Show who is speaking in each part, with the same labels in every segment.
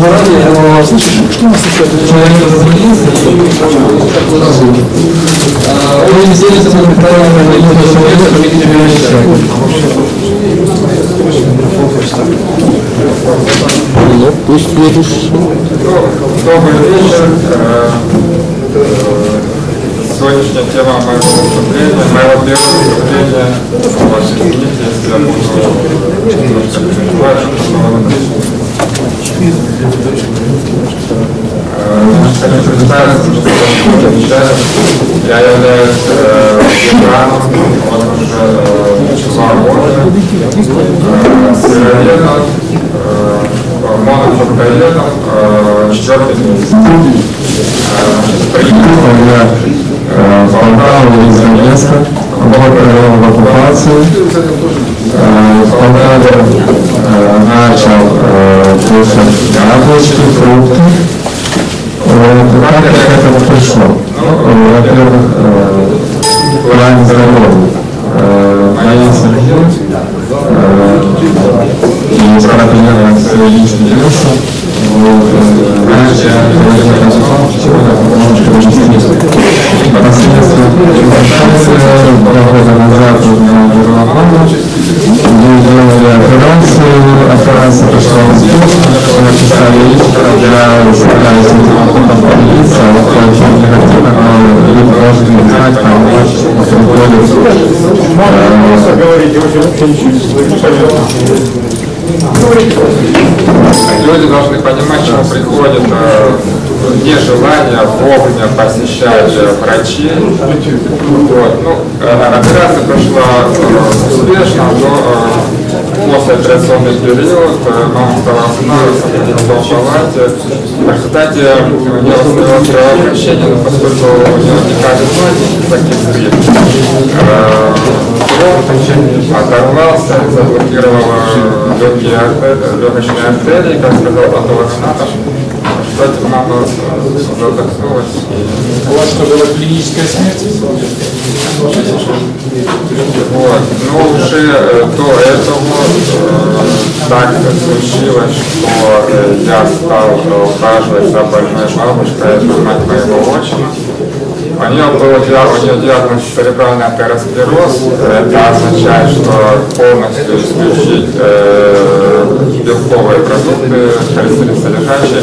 Speaker 1: что у нас еще?
Speaker 2: Ну, пусть видишь.
Speaker 3: Добрый вечер. Сегодняшняя тема моего выступления, моего первого выступления. Вот, извините, если я буду переживать, Хочу представиться, что я являюсь э, ветераном вот уже два года, э, монофруктоедом, э, четвертый месяц. Приехал Полтаву из Донецка, работал в оккупации. Полтаве начал кушать яблочки, фрукты. Как я к этому пришел? Во-первых, в плане здоровья. Э, моя семья э, и проблемы Вот, э, раньше я
Speaker 4: вообще ничего не понятно.
Speaker 3: Люди должны понимать, чему приходит э, нежелание вовремя посещать э, врачей. Вот. Ну, э, операция прошла успешно, но после операционный период мама стала останавливаться в палате. Нее установилось кровообращение, но поскольку у нее не кажет ноги, таких зрит, оторвался, заблокировал легкие артерии, как сказал патологоанатом. В результате мама задохнулась.
Speaker 4: У вас что, была клиническая смерть?
Speaker 3: Вот. Но уже э, до этого э, так случилось, что э, я стал э, ухаживать за больной бабушкой, это мать моего отчима. У нее был у нее диагноз церебральный атеросклероз. Это означает, что полностью исключить э, белковые продукты, содержащие.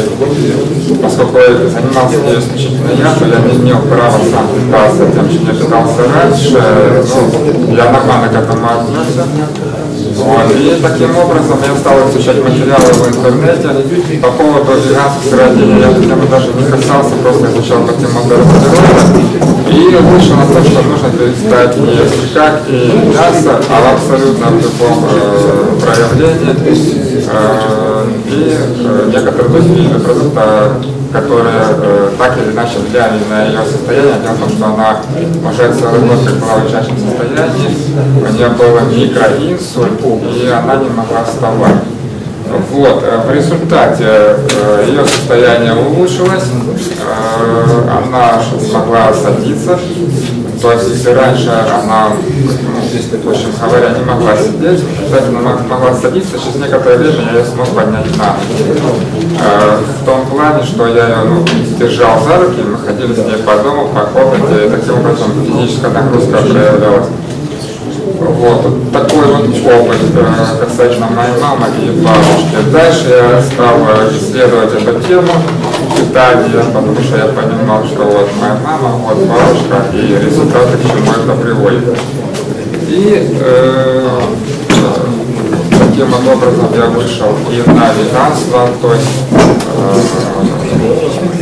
Speaker 3: Поскольку я занимался ею исключительно я, то я не имел права сам питаться тем, чем я питался раньше. Ну, я нормально к этому отнесся. Вот. И таким образом я стал изучать материалы в интернете по поводу веганских сыроедения. Я эту тему даже не касался, просто изучал по тему. И вышел на то, что нужно перестать есть как и мясо, а в любом э, проявлении. Э, и э, некоторые виды продукта, которые э, так или иначе влияли на ее состояние. Дело в том, что она уже целый год была в лежачем состоянии, у нее был микроинсульт, и она не могла вставать. Вот, э, в результате ее состояние улучшилось, она смогла садиться, то есть если раньше она, ну, в общем говоря, не могла сидеть, мог- могла садиться, через некоторое время я ее смог поднять на. Э, В том плане, что я ее ну, держал за руки, мы ходили с ней по дому, по комнате, и таким образом физическая нагрузка проявлялась. Вот, такой вот опыт э, касательно моей мамы и бабушки. Дальше я стал э, исследовать эту тему питания, потому что я понимал, что вот моя мама, вот бабушка, и результаты, к чему это приводит. И э, таким вот образом я вышел и на веганство, то есть э,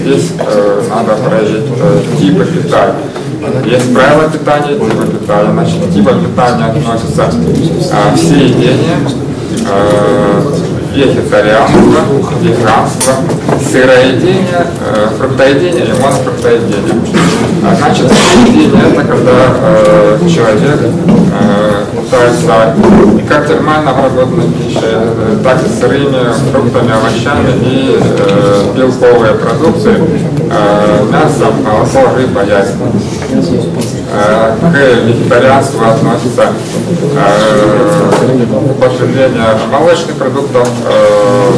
Speaker 3: здесь э, надо проявить э, типы питания. Есть правила питания, типы питания. Значит, типа питания относятся э, все едения, э, вегетарианство, веганство, сыроедение, э, фруктоедение и монофруктоедение. А, Значит, сыроедение это когда э, человек э, как термально обработанной пищей, э, так и сырыми фруктами, овощами и э, белковые продукты, э, мясо, молоко, рыба, яйца. Э, К вегетарианству относится э, употребление молочных продуктов, э,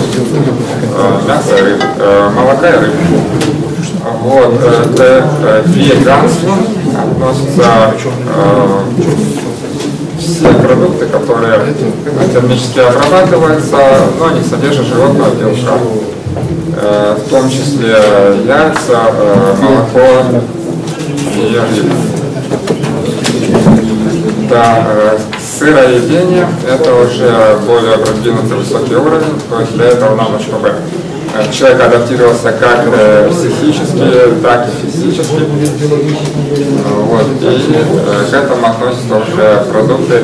Speaker 3: э, мяса рыбы, молока и рыбы. Вот, э, э, веганству относятся э, все продукты, которые термически обрабатываются, но не содержат животного белка. Э, В том числе яйца, э, молоко и рыба. Да, э, сыроедение – это уже более продвинутый высокий уровень, то есть для этого чтобы э, человек адаптировался как э, психически, так и физически. Э, Вот. И э, к этому относятся уже продукты,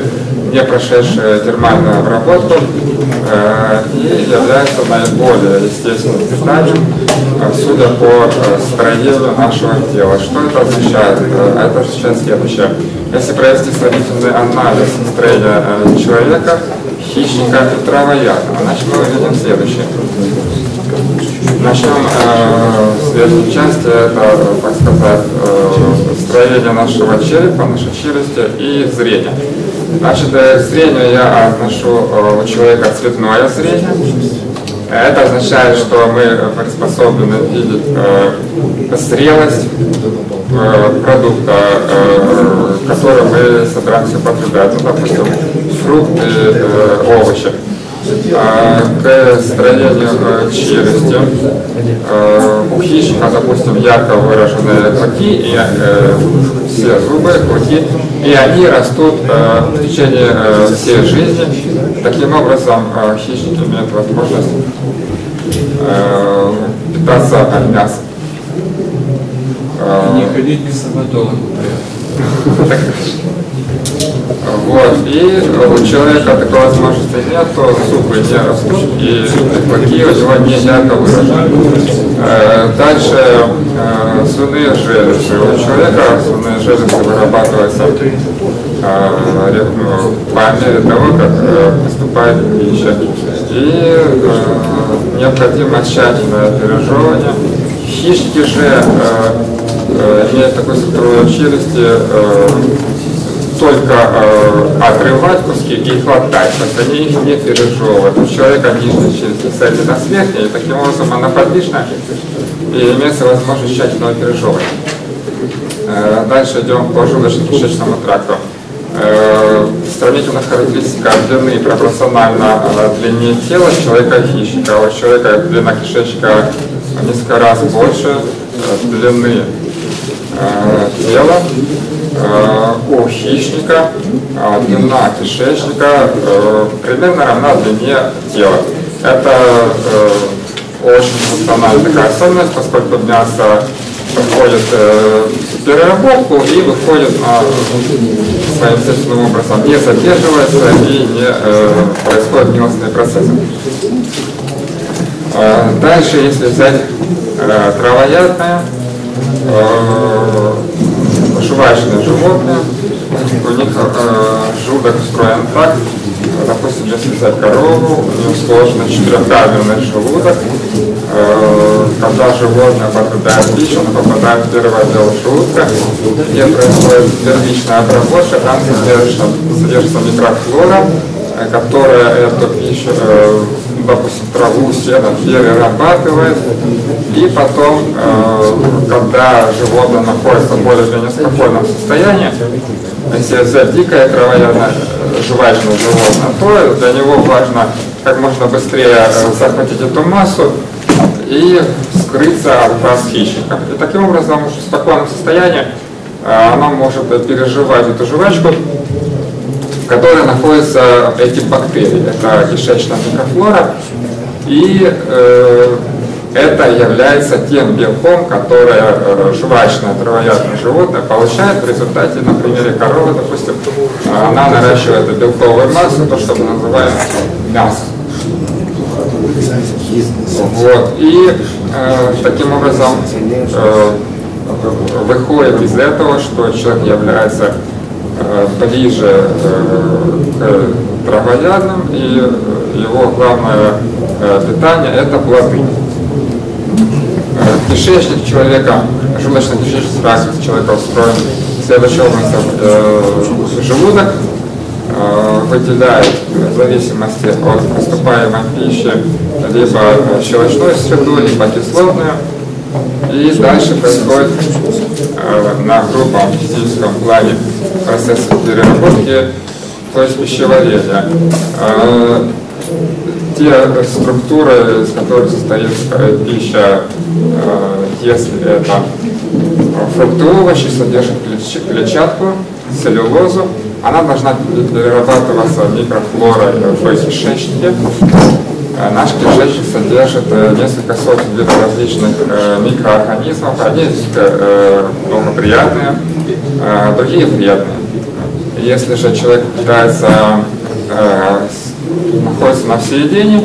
Speaker 3: не прошедшие термальную обработку э, и являются наиболее естественным питанием, э, судя по э, строению нашего тела. Что это означает? Э, Это означает следующее. Если провести сравнительный анализ строения э, человека, хищника и травоядного, значит мы увидим следующее. Начнем э, с верхней части, это, так сказать, э, строение нашего черепа, нашей челюсти и зрение. Значит, э, к зрению я отношу э, у человека цветное зрение. Это означает, что мы приспособлены видеть э, зрелость продукта, который мы собираемся потреблять, ну, допустим, фрукты, овощи. А, к строению э, челюсти. Э, У хищника, допустим, ярко выраженные клыки и э, все зубы, клыки, и они растут э, в течение э, всей жизни. Таким образом, хищник имеет возможность питаться от мяса.
Speaker 1: Не ходить к стоматологу.
Speaker 3: Вот, и у человека такой возможности нет, то зубы не растут, и клыки у него не ярко выражены. Дальше э, железы. У человека слюнные железы вырабатываются э, ну, по мере того, как э, поступает пища. И э, необходимо тщательное пережевывание. Хищники же э, имеют такую структуру челюсти, только э, отрывать куски и хватать, то есть они их не пережевывают. У человека нижняя челюсть с верхней, и таким образом она подвижна, и имеется возможность тщательного пережевывания. Э, дальше идем по желудочно-кишечному тракту. Э, сравнительная характеристика длины пропорциональна э, длине тела человека и хищника. У человека длина кишечника несколько раз больше э, длины э, тела. Э, У хищника э, длина кишечника э, примерно равна длине тела. Это э, очень функциональная такая особенность, поскольку мясо проходит э, переработку и выходит на своим естественным образом, не задерживается и не э, происходят гнилостные процессы. Э, Дальше, если взять э, травоядные, э, жвачные животные, у них э, желудок устроен так, допустим, если взять корову, у нее сложно четырехкамерный желудок, Э, когда животное потребляет пищу, оно попадает в первый отдел желудка, где происходит первичная обработка, там содержится, содержится микрофлора, которая эту пищу, э, допустим, траву, сено перерабатывает, и потом, э, когда животное находится в более-менее спокойном состоянии, если взять дикое травоядное э, жвачное животное, то для него важно как можно быстрее э, захватить эту массу и скрыться от глаз хищника. И таким образом в спокойном состоянии э, оно может переживать эту жвачку, в которой находятся эти бактерии. Это кишечная микрофлора. И э, это является тем белком, которое э, жвачное травоядное животное получает в результате, на примере коровы, допустим, она наращивает белковую массу, то, что мы называем мясо. Вот. И э, таким образом э, выходит из этого, что человек является ближе э, к травоядным, и э, его главное э, питание – это плоды. Э, Кишечник человека, желудочно-кишечный тракт человека устроен следующим образом. Э, Желудок, э, выделяет в зависимости от поступаемой пищи либо щелочную среду, либо кислотную. И дальше происходит э, на грубом физическом плане процесс переработки, то есть пищеварения. Э, те структуры, из которых состоит пища, э, если это фрукты, овощи, содержат клетчатку, целлюлозу, она должна перерабатываться микрофлорой в кишечнике. Э, наш кишечник содержит несколько сотен видов различных микроорганизмов. Одни благоприятные, другие вредные. Если же человек питается находится на всеедении,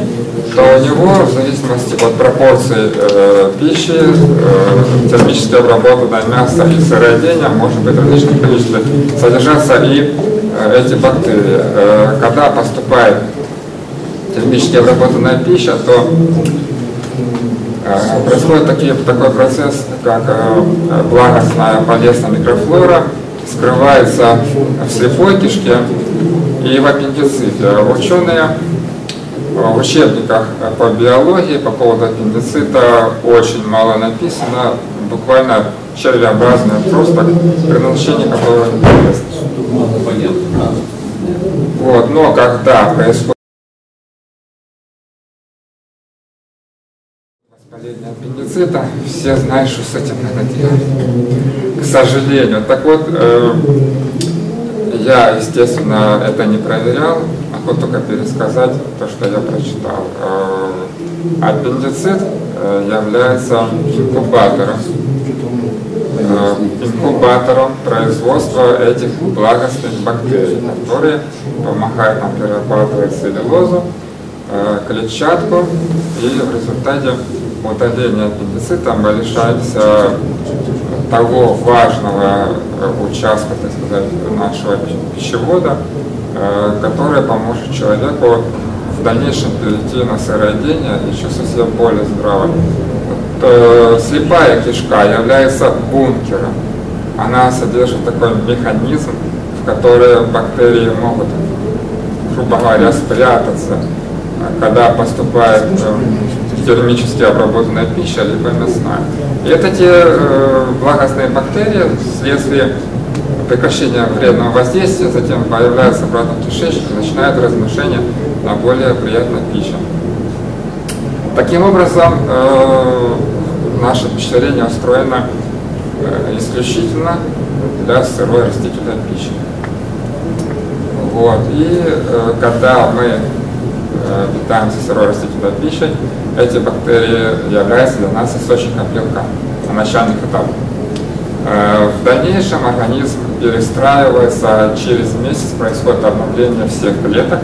Speaker 3: то у него в зависимости от пропорции э, пищи, э, термически обработанное мясо и сыроедение может быть различных количествах содержаться и э, эти бактерии. Э, когда поступает термически обработанная пища, то э, происходит такие, такой процесс, как э, благостная полезная микрофлора, скрывается в слепой кишке и в аппендиците. Ученые в учебниках по биологии по поводу аппендицита очень мало написано, буквально червеобразное, просто при назначении которого неизвестно. Вот, но когда происходит воспаление аппендицита, все знают, что с этим надо делать. К сожалению. Так вот, э, я, естественно, это не проверял, могу только пересказать то, что я прочитал. Э, аппендицит э, является инкубатором, э, инкубатором производства этих благостных бактерий, которые помогают нам перерабатывать целлюлозу, клетчатку, и в результате удаления аппендицита мы лишаемся того важного участка, так сказать, нашего пищевода, Э, которая поможет человеку в дальнейшем перейти на сыроедение и чувствовать себя более здраво. Э, слепая кишка является бункером. Она содержит такой механизм, в который бактерии могут, грубо говоря, спрятаться, когда поступает э, термически обработанная пища, либо мясная. И это те благостные бактерии, вследствие прекращения вредного воздействия, затем появляется обратно в кишечнике, начинает размножение на более приятной пище. Таким образом, э, наше пищеварение устроено э, исключительно для сырой растительной пищи. Вот. И э, когда мы э, питаемся сырой растительной пищей, эти бактерии являются для нас источником белка на начальных этапах. Э, в дальнейшем организм перестраивается, через месяц происходит обновление всех клеток,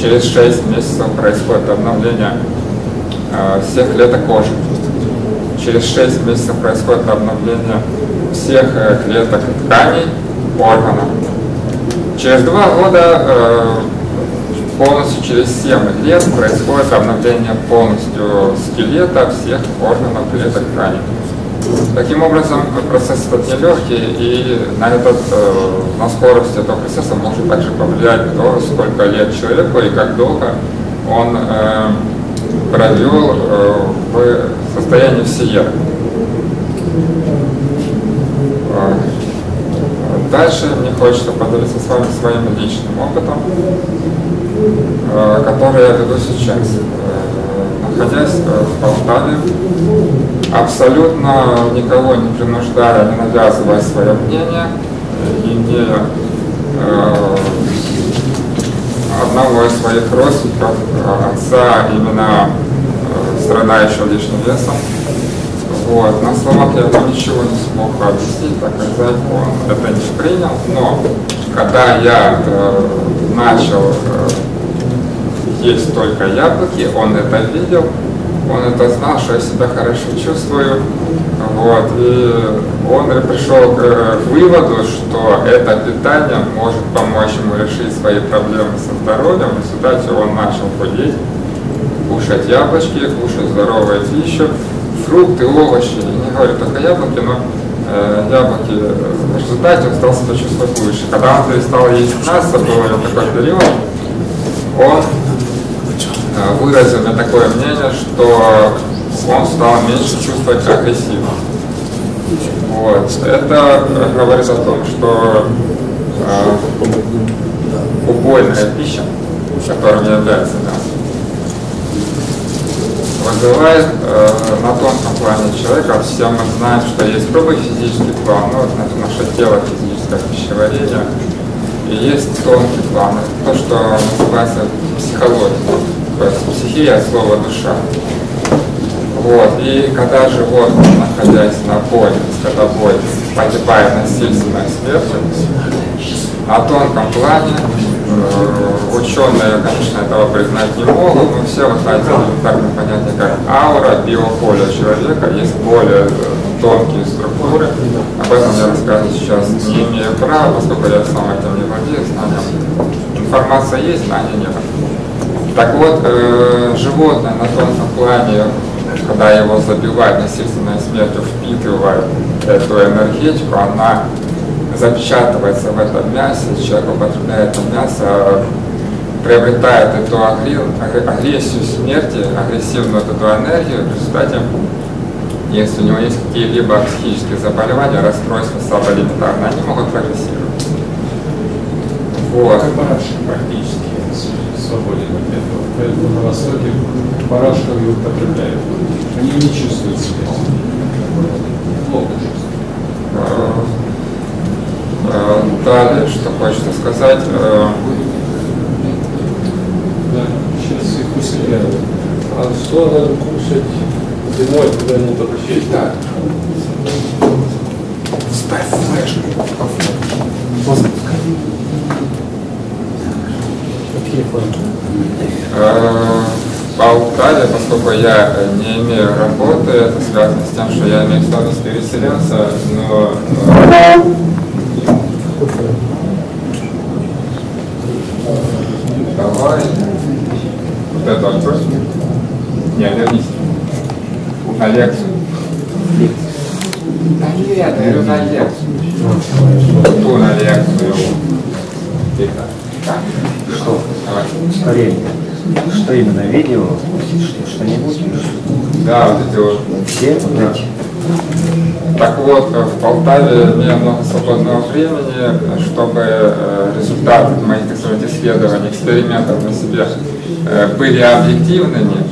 Speaker 3: через 6 месяцев происходит обновление э, всех клеток кожи, через 6 месяцев происходит обновление всех э, клеток тканей, органов. Через 2 года полностью через 7 лет происходит обновление полностью скелета всех органов клеток тканей. Таким образом, процесс этот нелегкий, и на, этот, э, на скорость этого процесса может также повлиять то, сколько лет человеку и как долго он э, провел э, в состоянии всея. Э, дальше мне хочется поделиться с вами своим личным опытом, э, который я веду сейчас. Э, находясь в Полтаве, абсолютно никого не принуждая, не навязывая свое мнение, имея э, одного из своих родственников, э, отца, именно э, страдающего лишним весом. Вот. На словах я ему ничего не смог объяснить, доказать, он это не принял, но когда я э, начал э, есть только яблоки, он это видел, он это знал, что я себя хорошо чувствую. Вот, и он пришел к выводу, что это питание может помочь ему решить свои проблемы со здоровьем. В результате он начал худеть, кушать яблочки, кушать здоровую пищу, фрукты, овощи. Не говорю только яблоки, но э, яблоки. В результате он стал себя чувствовать лучше. Когда он перестал есть мясо, был такой период, он э, выразил мне такое мнение, что он стал меньше чувствовать агрессивно. Вот. Это говорит о том, что э, убойная пища, которым является мясо, вызывает э, на тонком плане человека, все мы знаем, что есть грубый физический план, ну, вот наше тело физическое пищеварение, и есть тонкий план, то, что называется психология, то есть психия, слово душа. Вот. И когда животное, находясь на когда боль погибает насильственной смертью, на тонком плане э, ученые, конечно, этого признать не могут, но все вот эти элементарные понятия, как аура, биополе человека, есть более тонкие структуры. Об этом я рассказывать сейчас не имею права, поскольку я сам этим не владею, знанием. Информация есть, знания нет. Так вот, э, животное на тонком плане когда его забивают насильственной смертью, впитывают эту энергетику, она запечатывается в этом мясе, человек употребляет это мясо, приобретает эту агрессию смерти, агрессивную эту энергию, в результате, если у него есть какие-либо психические заболевания, расстройства слабо элементарно, они могут прогрессировать. Вот.
Speaker 5: Практически свободен от этого. Поэтому на Востоке барашковые употребляют. Они не чувствуют себя. Плохо
Speaker 3: Далее, что хочется сказать.
Speaker 5: Да, сейчас их усыпляют.
Speaker 2: А что надо кушать зимой, когда не подключить?
Speaker 3: Да. Ставь флешку.
Speaker 2: Флешки?
Speaker 3: В Алтае, поскольку я не имею работы, это связано с тем, что я имею статус переселенца, но Давай. Вот это открой. Не, вернись. На лекцию. Да нет, я говорю на лекцию. Ту на лекцию. Тихо.
Speaker 6: Что?
Speaker 3: Давай.
Speaker 6: Ускорение. Что именно? Видео? Что-нибудь?
Speaker 3: Да, эти вот.
Speaker 6: Все вот эти?
Speaker 3: Так вот, в Полтаве имею много свободного времени, чтобы э, результаты моих так сказать, исследований, экспериментов на себе э, были объективными,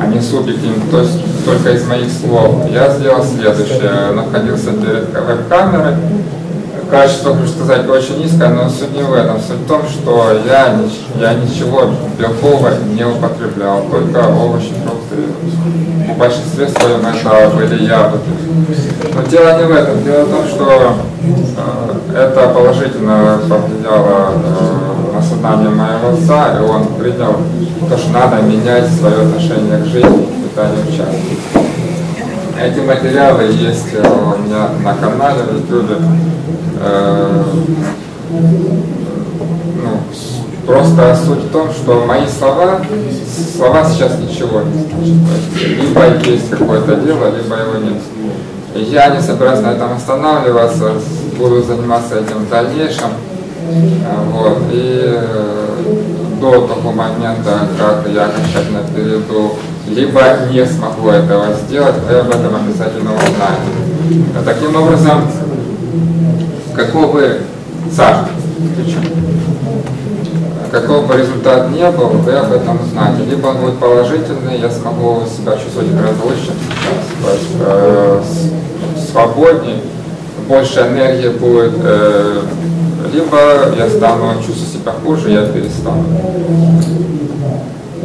Speaker 3: а не субъективными, то есть только из моих слов. Я сделал следующее. Находился перед веб-камерой, качество, хочу сказать, очень низкое, но суть не в этом. Суть в том, что я, я ничего белкового не употреблял, только овощи, фрукты. В большинстве своем это были яблоки. Но дело не в этом. Дело в том, что э, это положительно повлияло э, на сознание моего отца, и он принял то, что надо менять свое отношение к жизни, к питанию часто. Эти материалы есть э, у меня на канале в YouTube. Э, ну, просто суть в том, что мои слова, слова сейчас ничего не значат. Либо есть какое-то дело, либо его нет. Я не собираюсь на этом останавливаться, буду заниматься этим в дальнейшем. Э, вот. И до того момента, как я окончательно перейду либо не смогу этого сделать, вы об этом обязательно узнаете. Таким образом, какого бы Саша, каков бы результат не был, вы об этом узнаете. Либо он будет положительный, я смогу себя чувствовать гораздо лучше, э, свободнее, больше энергии будет, э, либо я стану чувствовать себя хуже, я перестану.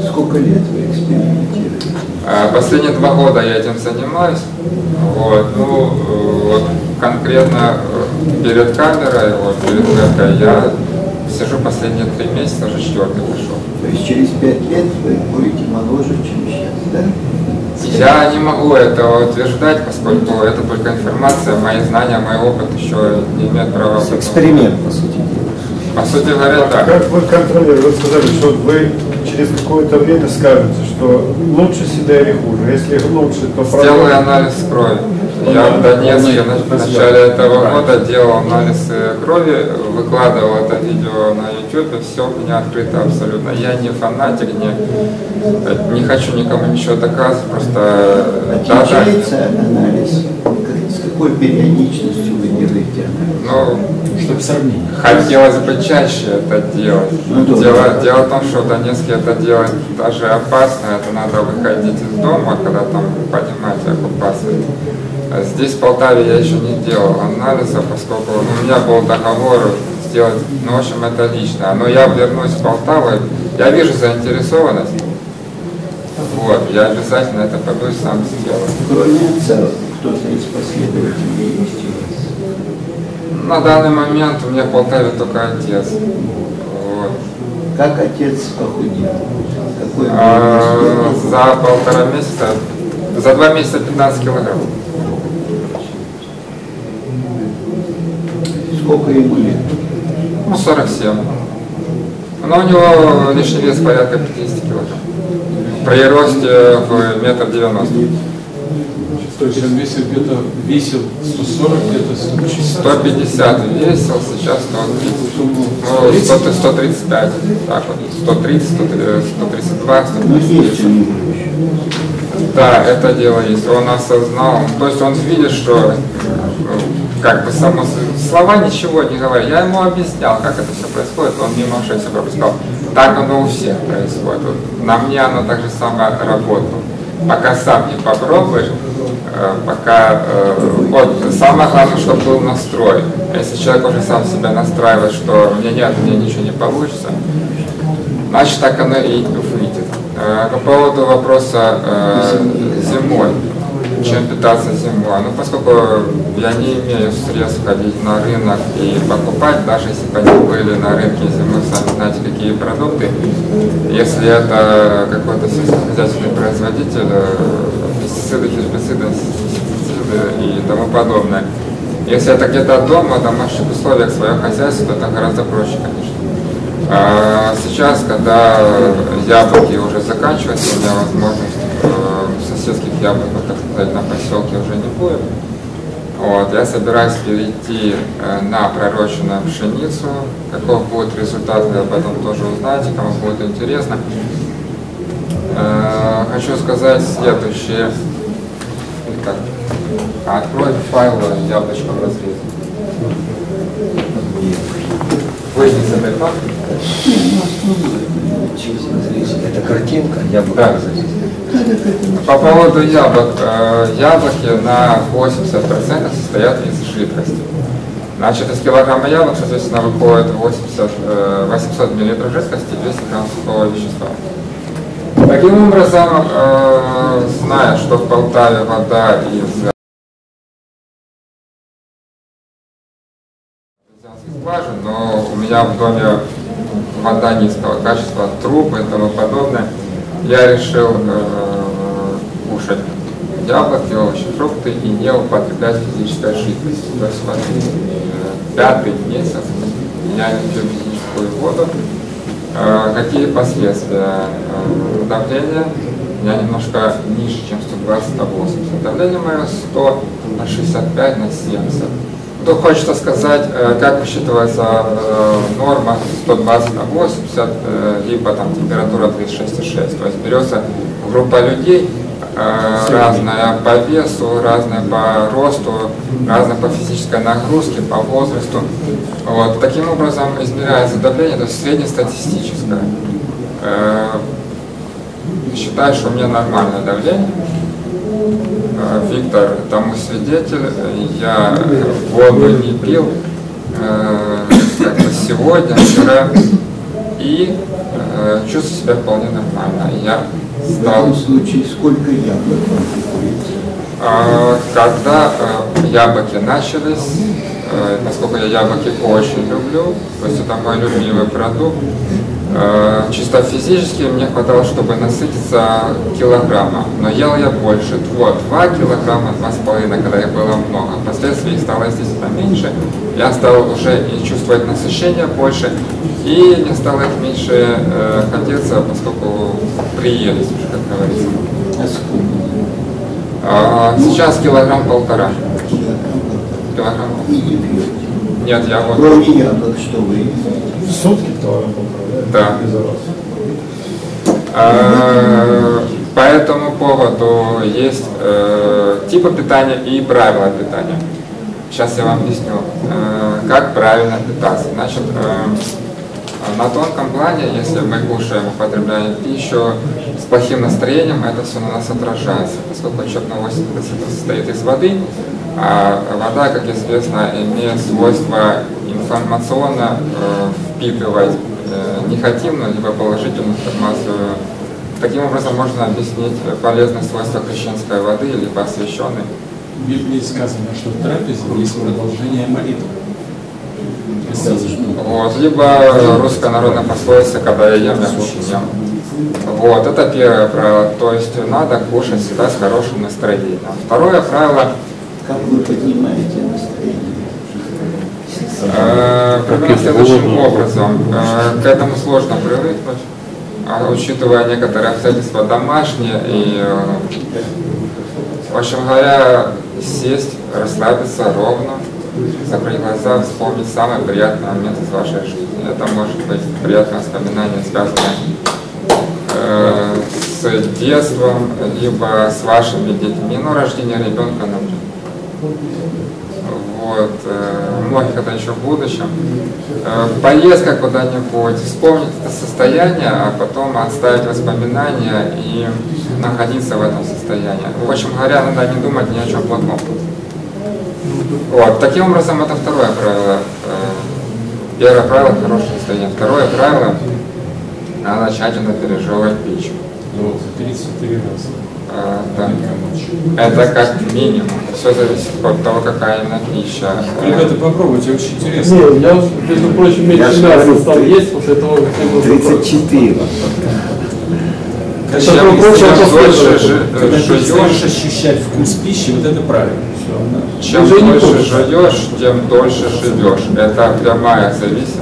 Speaker 7: Сколько лет вы экспериментируете?
Speaker 3: А, последние два года я этим занимаюсь. Вот, ну, э, вот конкретно э, перед камерой, вот перед вебкой я сижу последние три месяца, уже четвертый пошел.
Speaker 7: То есть через пять лет вы будете моложе, чем сейчас, да?
Speaker 3: Я не могу этого утверждать, поскольку это только информация, мои знания, мой опыт еще не имеют права.
Speaker 6: Эксперимент, по сути.
Speaker 3: По сути говоря,
Speaker 4: А
Speaker 3: так.
Speaker 4: как вы контролируете? Вы сказали, что вы через какое-то время скажете, что лучше себя или хуже. Если лучше, то
Speaker 3: Сделаю анализ крови. Я в Донецке в начале этого года делал анализ э, крови, выкладывал это видео на YouTube, все у меня открыто абсолютно. Я не фанатик, не, э, не хочу никому ничего доказывать, просто э, да, да,
Speaker 7: Отличается анализ? Как- С какой периодичностью вы делаете анализ?
Speaker 3: ну,
Speaker 5: Чтобы сравнить.
Speaker 3: Хотелось бы чаще это делать.
Speaker 7: Ну, да.
Speaker 3: Дело, дело в том, что в Донецке это делать даже опасно, это надо выходить из дома, когда там, понимаете, оккупация. А Здесь в Полтаве я еще не делал анализа, поскольку ну, у меня был договор сделать, ну, в общем, это лично. Но я вернусь в Полтаву, я вижу заинтересованность. Вот, я обязательно это пойду и сам сделаю.
Speaker 7: Кроме отца, кто-то из последователей есть у вас?
Speaker 3: На данный момент у меня в Полтаве только отец. Вот.
Speaker 7: Как отец похудел? Какой
Speaker 3: А? За полтора месяца, за два месяца 15 килограмм.
Speaker 7: Сколько ему лет?
Speaker 3: Ну, 47. Но у него лишний вес порядка 50 килограмм. При росте в метр девяносто.
Speaker 5: То есть он весил где-то весил 140, где-то 160.
Speaker 3: 150 весил, сейчас 130. Ну, 100, 135. Так вот. 130, 132,
Speaker 7: Ну, есть
Speaker 3: 130.
Speaker 7: у него еще.
Speaker 3: Да, это дело есть. Он осознал, то есть он видит, что как бы само слова ничего не говорят. Я ему объяснял, как это все происходит, он мимо ушей все пропускал. Так оно у всех происходит. Вот На мне оно так же самое работало. Пока сам не попробуешь, э, пока э, вот самое главное, чтобы был настрой. Если человек уже сам себя настраивает, что мне нет, мне ничего не получится, значит так оно и выйдет. Э, По поводу вопроса зимой, чем питаться зимой. Ну, поскольку я не имею средств ходить на рынок и покупать, даже если бы они были на рынке зимой, сами знаете, какие продукты. Если это какой-то сельскохозяйственный производитель, э, пестициды, гербициды, инсектициды и тому подобное. Если это где-то дома, в домашних условиях, свое хозяйство, то это гораздо проще, конечно. А Сейчас, когда яблоки уже заканчиваются, у меня возможность э, соседских яблоков, так сказать, на поселке уже не будет. Вот, я собираюсь перейти э, на пророщенную пшеницу. Каков будет результат, вы об этом тоже узнаете, кому будет интересно. Э, Хочу сказать следующее. Итак, открой файл яблочко в разрезе. Выйди с этой папки.
Speaker 6: Это картинка, я бы
Speaker 3: Да. По поводу яблок. Э, Яблоки на 80% состоят из жидкости. Значит, из килограмма яблок, соответственно, выходит 80, э, 800 мл жидкости и 200 грамм сухого вещества. Таким образом, э, зная, что в Полтаве вода из скважин, но у меня в доме вода низкого качества, трубы и тому подобное, я решил э, кушать яблоки, овощи, фрукты и не употреблять физической жидкости. То есть вот, э, пятый месяц я не пью физическую воду. Э, какие последствия? Э, давление меня немножко ниже, чем 120 на 80. Давление мое 100 на 65 на 70. То хочется сказать, э, как высчитывается э, норма 120 на 80, э, либо там температура 36,6. То есть берется группа людей, разная по весу, разная по росту, разная по физической нагрузке, по возрасту. Вот. Таким образом измеряется давление, то есть среднестатистическое. Считаю, что у меня нормальное давление. Э, Виктор тому свидетель, я воду не пил э, как бы сегодня, вчера, и э, чувствую себя вполне нормально. Я
Speaker 7: В
Speaker 3: стал
Speaker 7: таком случае сколько яблок
Speaker 3: а, Когда э, яблоки начались, поскольку я яблоки очень люблю, то есть это мой любимый продукт, чисто физически мне хватало, чтобы насытиться килограмма, но ел я больше, вот, 2 килограмма, два с половиной, когда их было много. Впоследствии их стало естественно меньше, я стал уже и чувствовать насыщение больше, и мне стало их меньше э, хотеться, поскольку приелись уже, как говорится.
Speaker 7: А
Speaker 3: Сейчас килограмм полтора. Килограмм.
Speaker 7: И не пьете.
Speaker 3: Нет, я вот,
Speaker 7: Кроме яблок, что вы?
Speaker 4: В сутки килограмм полтора,
Speaker 3: да. А, По этому поводу есть э, типы питания и правила питания. Сейчас я вам объясню, э, как правильно питаться. Значит, э, на тонком плане, если мы кушаем, употребляем пищу с плохим настроением, это все на нас отражается. Поскольку на 80% состоит из воды, а вода, как известно, имеет свойство информационно впитывать негативную либо положительную информацию. Таким образом можно объяснить э, полезные свойства крещенской воды либо освященной.
Speaker 5: В Библии сказано, что в трапезе есть продолжение молитвы.
Speaker 3: Вот, либо русская народная пословица, когда я ем, я ем. Вот, это первое правило. То есть надо кушать всегда с хорошим настроением. Второе правило
Speaker 7: Как вы поднимаете
Speaker 3: э, примерно следующим образом. Э, к этому сложно привыкнуть, а учитывая некоторые обстоятельства домашние и, э, в общем говоря, сесть, расслабиться ровно, закрыть глаза, вспомнить самый приятный момент из вашей жизни. Это может быть приятное воспоминание, связанное э, с детством, либо с вашими детьми, ну, рождение ребенка, например. Вот, э, многих это еще в будущем. Э, поездка куда-нибудь, вспомнить это состояние, а потом оставить воспоминания и находиться в этом состоянии. В общем говоря, надо не думать ни о чем плохом. Вот, таким образом, это второе правило. Э, Первое правило – хорошее состояние. Второе правило – надо тщательно пережевывать пищу.
Speaker 5: Ну, 33 раза.
Speaker 3: Э, да. Это как минимум. Все зависит от того, какая именно пища.
Speaker 5: Ребята, попробуйте, очень интересно.
Speaker 2: Не, я, между прочим, меньше мяса стал есть после того, как я был
Speaker 7: 34.
Speaker 2: Это
Speaker 3: Чем,
Speaker 2: следует.
Speaker 3: жи-
Speaker 5: Когда
Speaker 3: э,
Speaker 5: ты перестаешь
Speaker 3: жуешь,
Speaker 5: ощущать вкус пищи, вот это правильно. Все,
Speaker 3: чем
Speaker 2: Уже не
Speaker 3: дольше
Speaker 2: помню.
Speaker 3: жуешь, тем дольше живешь. Это прямая зависимость.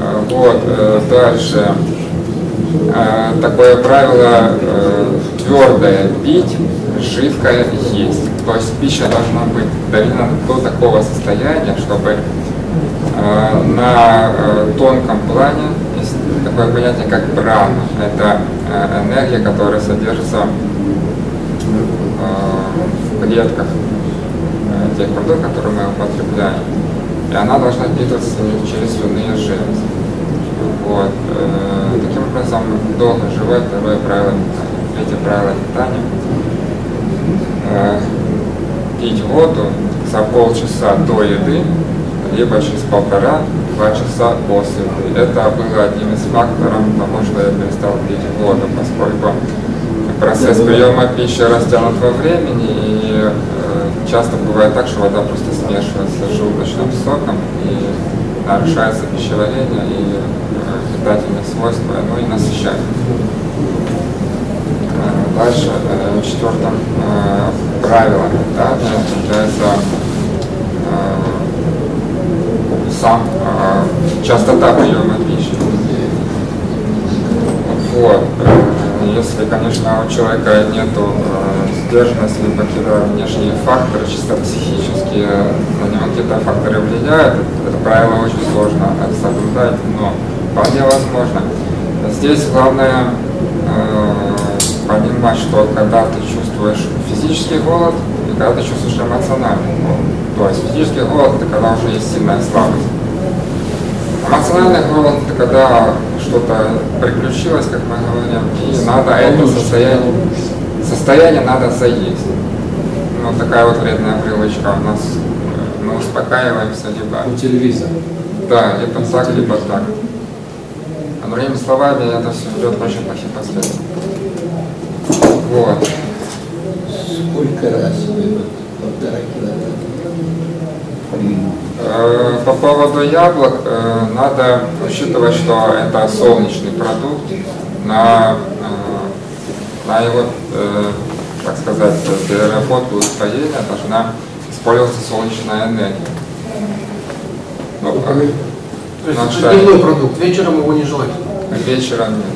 Speaker 3: Э, Вот, э, дальше. Э, Такое правило твердое пить, жидкое есть. То есть пища должна быть доведена до такого состояния, чтобы э, на э, тонком плане есть такое понятие, как брана. Это э, энергия, которая содержится э, в клетках э, тех продуктов, которые мы употребляем. И она должна впитываться через слюнные железы. Вот. э, Таким образом, долго жевать, второе правило питания. Третье правило питания. Э, Пить воду за полчаса до еды, либо через полтора-два часа после еды. Это было одним из факторов того, что я перестал пить воду, поскольку процесс приема пищи растянут во времени, и э, часто бывает так, что вода просто смешивается с желудочным соком, и нарушается пищеварение и э, питательные свойства, ну и насыщает. Э, Дальше, э, четвертым э, правилом питания является э, сам частота приема пищи. Вот. Если, конечно, у человека нет сдержанности либо какие-то внешние факторы, чисто психические, на него какие-то факторы влияют, это правило очень сложно соблюдать, но вполне возможно. Здесь главное э, понимать, что когда ты чувствуешь физический голод и когда ты чувствуешь эмоциональный голод. То есть физический голод это когда уже есть сильная слабость. Эмоциональный голод это когда что-то приключилось, как мы говорим, и надо это состояние, состояние надо заесть. Ну, такая вот вредная привычка у нас. Мы успокаиваемся, либо
Speaker 5: По телевизору.
Speaker 3: да, либо так, либо так. Другими словами, это все ведет к очень плохим последствиям. Вот.
Speaker 7: Сколько раз вы вот полтора килограмма?
Speaker 3: Э, По поводу яблок, э, надо учитывать, что это солнечный продукт. На, э, на его, так сказать, переработку и усвоение должна использоваться солнечная энергия.
Speaker 8: То есть это дневной продукт, вечером его не желательно.
Speaker 3: вечером нет.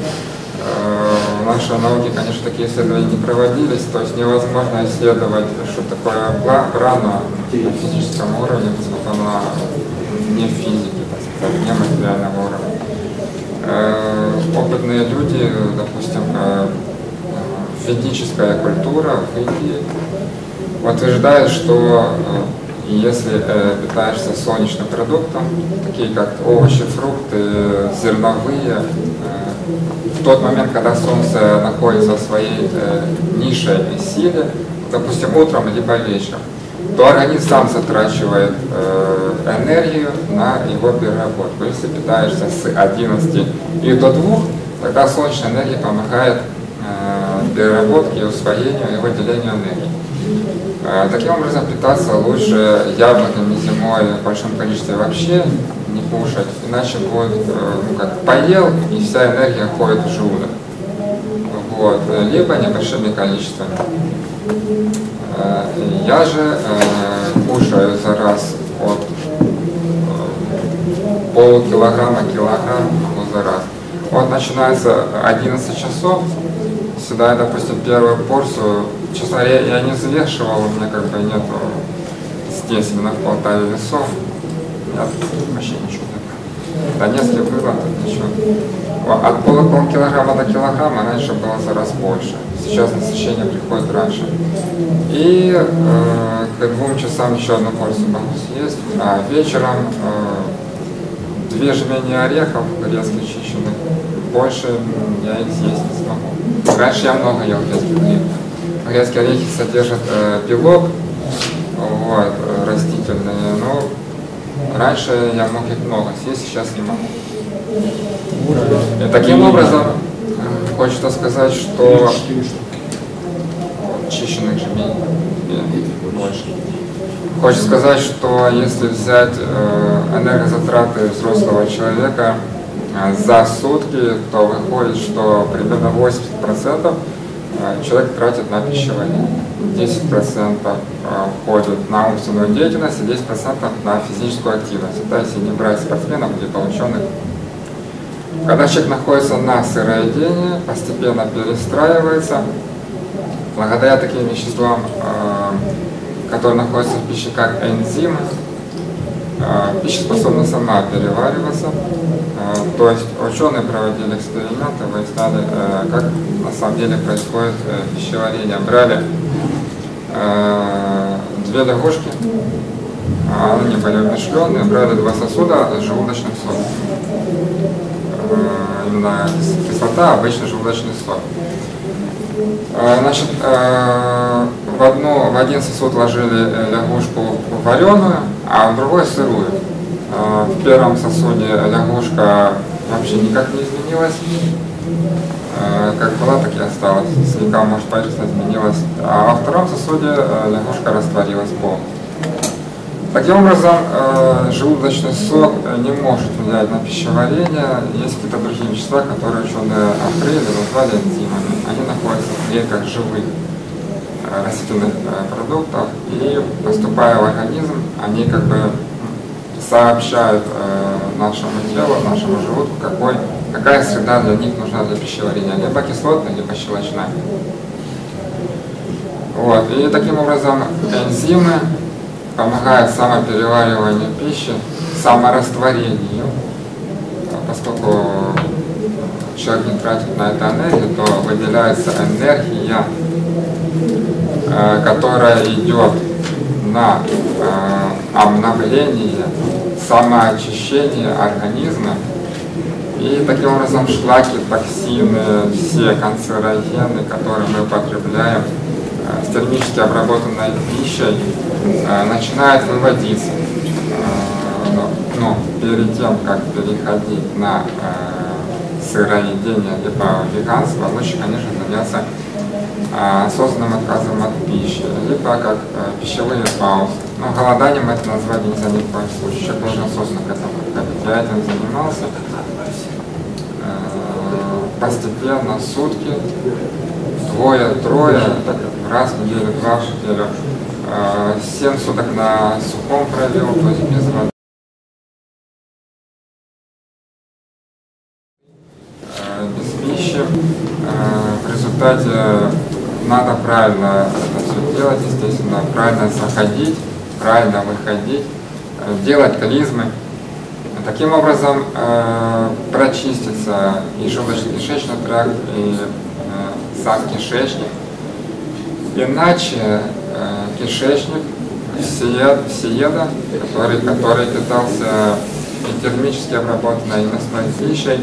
Speaker 3: Э, в нашей науке, конечно, такие исследования не проводились, то есть невозможно исследовать, что такое прана на физическом уровне, поскольку она не в физике, так сказать, не материальном уровне. Э, Опытные люди, допустим, э, ведическая культура в Индии утверждает, что э, если э, питаешься солнечным продуктом, такие как овощи, фрукты, зерновые, э, в тот момент, когда солнце находится в своей э, низшей силе, допустим, утром либо вечером, то организм сам затрачивает э, энергию на его переработку. Если питаешься с 11 и до 2, тогда солнечная энергия помогает э, переработке, усвоению и выделению энергии. Э, Таким образом, питаться лучше яблоками зимой в большом количестве вообще не кушать, иначе будет, э, ну как, поел, и вся энергия ходит в желудок. Вот. Либо небольшими количествами. Э, Я же э, кушаю за раз от э, полкилограмма, килограмм ну, за раз. Вот начинается 11 часов, сюда допустим, первую порцию, честно говоря, я не взвешивал, у меня как бы нету здесь именно в Полтаве весов, нет, вообще ничего нет. В Донецке было, тут ничего. От пола полкилограмма до килограмма раньше было за раз больше. Сейчас насыщение приходит раньше. И э, к двум часам еще одну порцию могу съесть. А вечером э, две жмени орехов резко чищенных. Больше я их съесть не смогу. Раньше я много ел грецких орехов. Грецкие орехи содержат э, белок, вот, э, растительный, но раньше я мог их много съесть, сейчас не могу. И таким образом, э, хочется сказать, что чищенных жемей больше. Хочется сказать, что если взять э, энергозатраты взрослого человека э, за сутки, то выходит, что примерно 80% э, человек тратит на пищевание. 10% э, уходит на умственную деятельность и 10% на физическую активность. Это если не брать спортсменов, где-то. Когда человек находится на сыроедении, постепенно перестраивается, благодаря таким веществам, э, которые находятся в пище, как энзимы, э, пища способна сама перевариваться. Э, То есть ученые проводили эксперименты, выясняли, э, как на самом деле происходит э, пищеварение. Брали э, две лягушки, а они были умершленные, брали два сосуда с. Э, Именно кис- кислота, обычный желудочный сок. Значит, в, одну, в один сосуд ложили лягушку вареную, а в другой сырую. Э, В первом сосуде лягушка вообще никак не изменилась. Э, Как была, так и осталась. Слегка, может, поверхность изменилась. А во втором сосуде э, лягушка растворилась полностью. Таким образом, э, желудочный сок э, не может влиять на пищеварение. Есть какие-то другие вещества, которые ученые открыли, назвали энзимами. Они находятся в клетках живых растительных э, продуктов и поступая в организм, они как бы сообщают э, нашему телу, нашему желудку, какой, какая среда для них нужна для пищеварения, либо кислотная, либо щелочная. Вот. И таким образом энзимы помогают самоперевариванию пищи, саморастворению, поскольку человек не тратит на это энергию, то выделяется энергия, э, которая идет на э, обновление, самоочищение организма. И таким образом шлаки, токсины, все канцерогены, которые мы употребляем э, с термически обработанной пищей, э, начинают выводиться. Э, ну, перед тем, как переходить на сыроедение либо веганство, лучше, конечно, заняться осознанным отказом от пищи, либо как э, пищевые паузы. Но голоданием это назвать нельзя ни в коем случае. Человек должен осознанно к этому подходить. Я этим занимался э, постепенно, сутки, двое-трое, так раз в неделю, два в неделю. Э, Семь суток на сухом провел, то есть без воды. Э, без пищи. Э, результате надо правильно это все делать, естественно, правильно заходить, правильно выходить, э, делать клизмы. Таким образом э, прочистится и желудочно-кишечный тракт, и э, сам кишечник. Иначе э, кишечник всеед, всееда, который, который питался и термически обработанной и мясной пищей,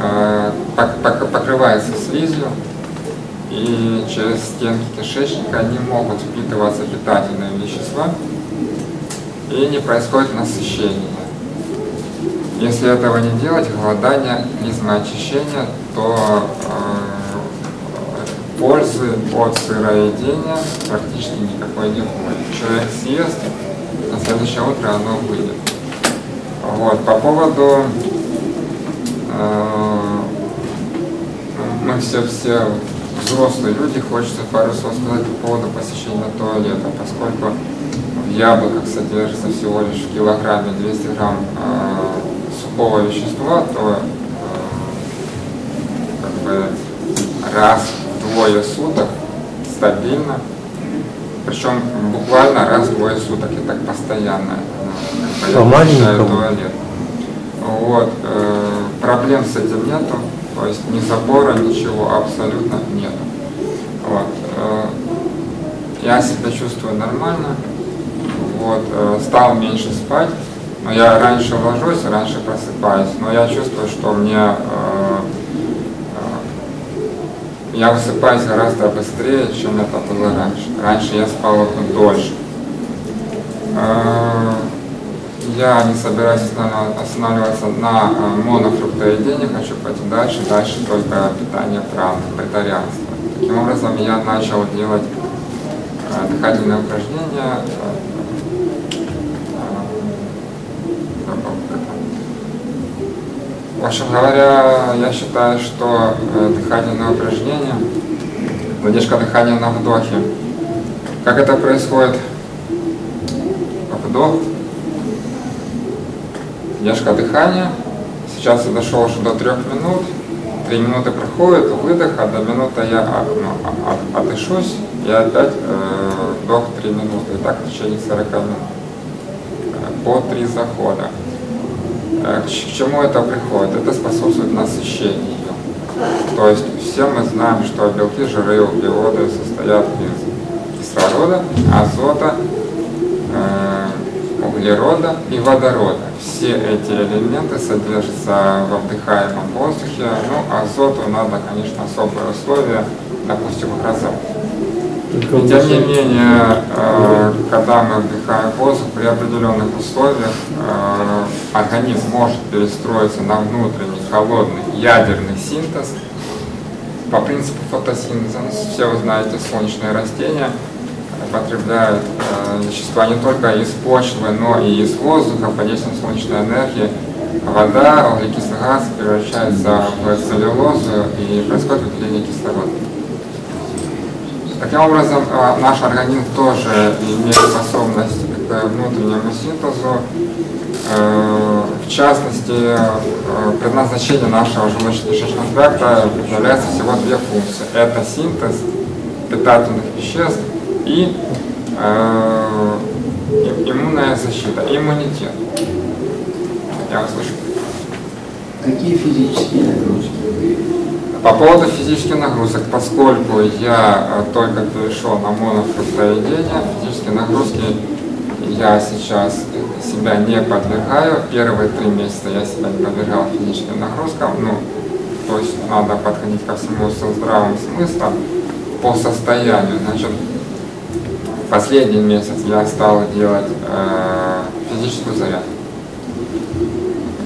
Speaker 3: э, пок- пок- покрывается слизью, и через стенки кишечника не могут впитываться питательные вещества, и не происходит насыщение. Если этого не делать, голодание, очищения, то э, пользы от сыроедения практически никакой не будет. Человек съест, на следующее утро оно выйдет. Вот. По поводу э, мы все все взрослые люди, хочется пару слов сказать по поводу посещения туалета, поскольку в яблоках содержится всего лишь в килограмме 200 грамм э, сухого вещества, то э, как бы раз в двое суток стабильно, причем буквально раз в двое суток, и так постоянно. э, я посещаю туалет. Вот, э, проблем с этим нету, то есть ни запора, ничего абсолютно нету. Вот, э, я себя чувствую нормально, вот, э, стал меньше спать, но я раньше ложусь, раньше просыпаюсь, но я чувствую, что мне э, я высыпаюсь гораздо быстрее, чем это было раньше. Раньше я спал дольше. Я не собираюсь останавливаться на э, монофруктоедении, хочу пойти дальше, дальше только питание пран, вегетарианство. Таким образом, я начал делать э, дыхательные упражнения. это. В общем говоря, я считаю, что э, дыхательные упражнения, задержка дыхания на вдохе, как это происходит? Вдох, Задержка дыхания. Сейчас я дошел уже до трех минут. Три минуты проходит, выдох, одна минута я ну, отдышусь, и опять э, вдох три минуты. И так в течение 40 минут. Э, По три захода. Э, к чему это приходит? Это способствует насыщению. То есть все мы знаем, что белки, жиры, углеводы состоят из кислорода, азота, э, углерода и водорода. Все эти элементы содержатся во вдыхаемом воздухе. Ну, азоту надо, конечно, особые условия, допустим, гроза. И тем не менее, э, когда мы вдыхаем воздух при определенных условиях, э, организм может перестроиться на внутренний холодный ядерный синтез по принципу фотосинтеза. Ну, Все вы знаете, солнечные растения потребляют э, вещества не только из почвы, но и из воздуха под действием солнечной энергии. Вода, углекислый газ превращается в целлюлозу и происходит выделение кислорода. Таким образом, э, наш организм тоже имеет способность к внутреннему синтезу. Э, В частности, э, предназначение нашего желудочно-кишечного тракта является всего две функции. Это синтез питательных веществ и э, иммунная защита, иммунитет. Я вас слышу.
Speaker 7: Какие физические нагрузки
Speaker 3: По поводу физических нагрузок, поскольку я э, только перешел на монофруктоедение, физические нагрузки я сейчас себя не подвергаю. Первые три месяца я себя не подвергал физическим нагрузкам. Ну, то есть надо подходить ко всему со здравым смыслом по состоянию. Значит, последний месяц я стал делать э, физическую зарядку.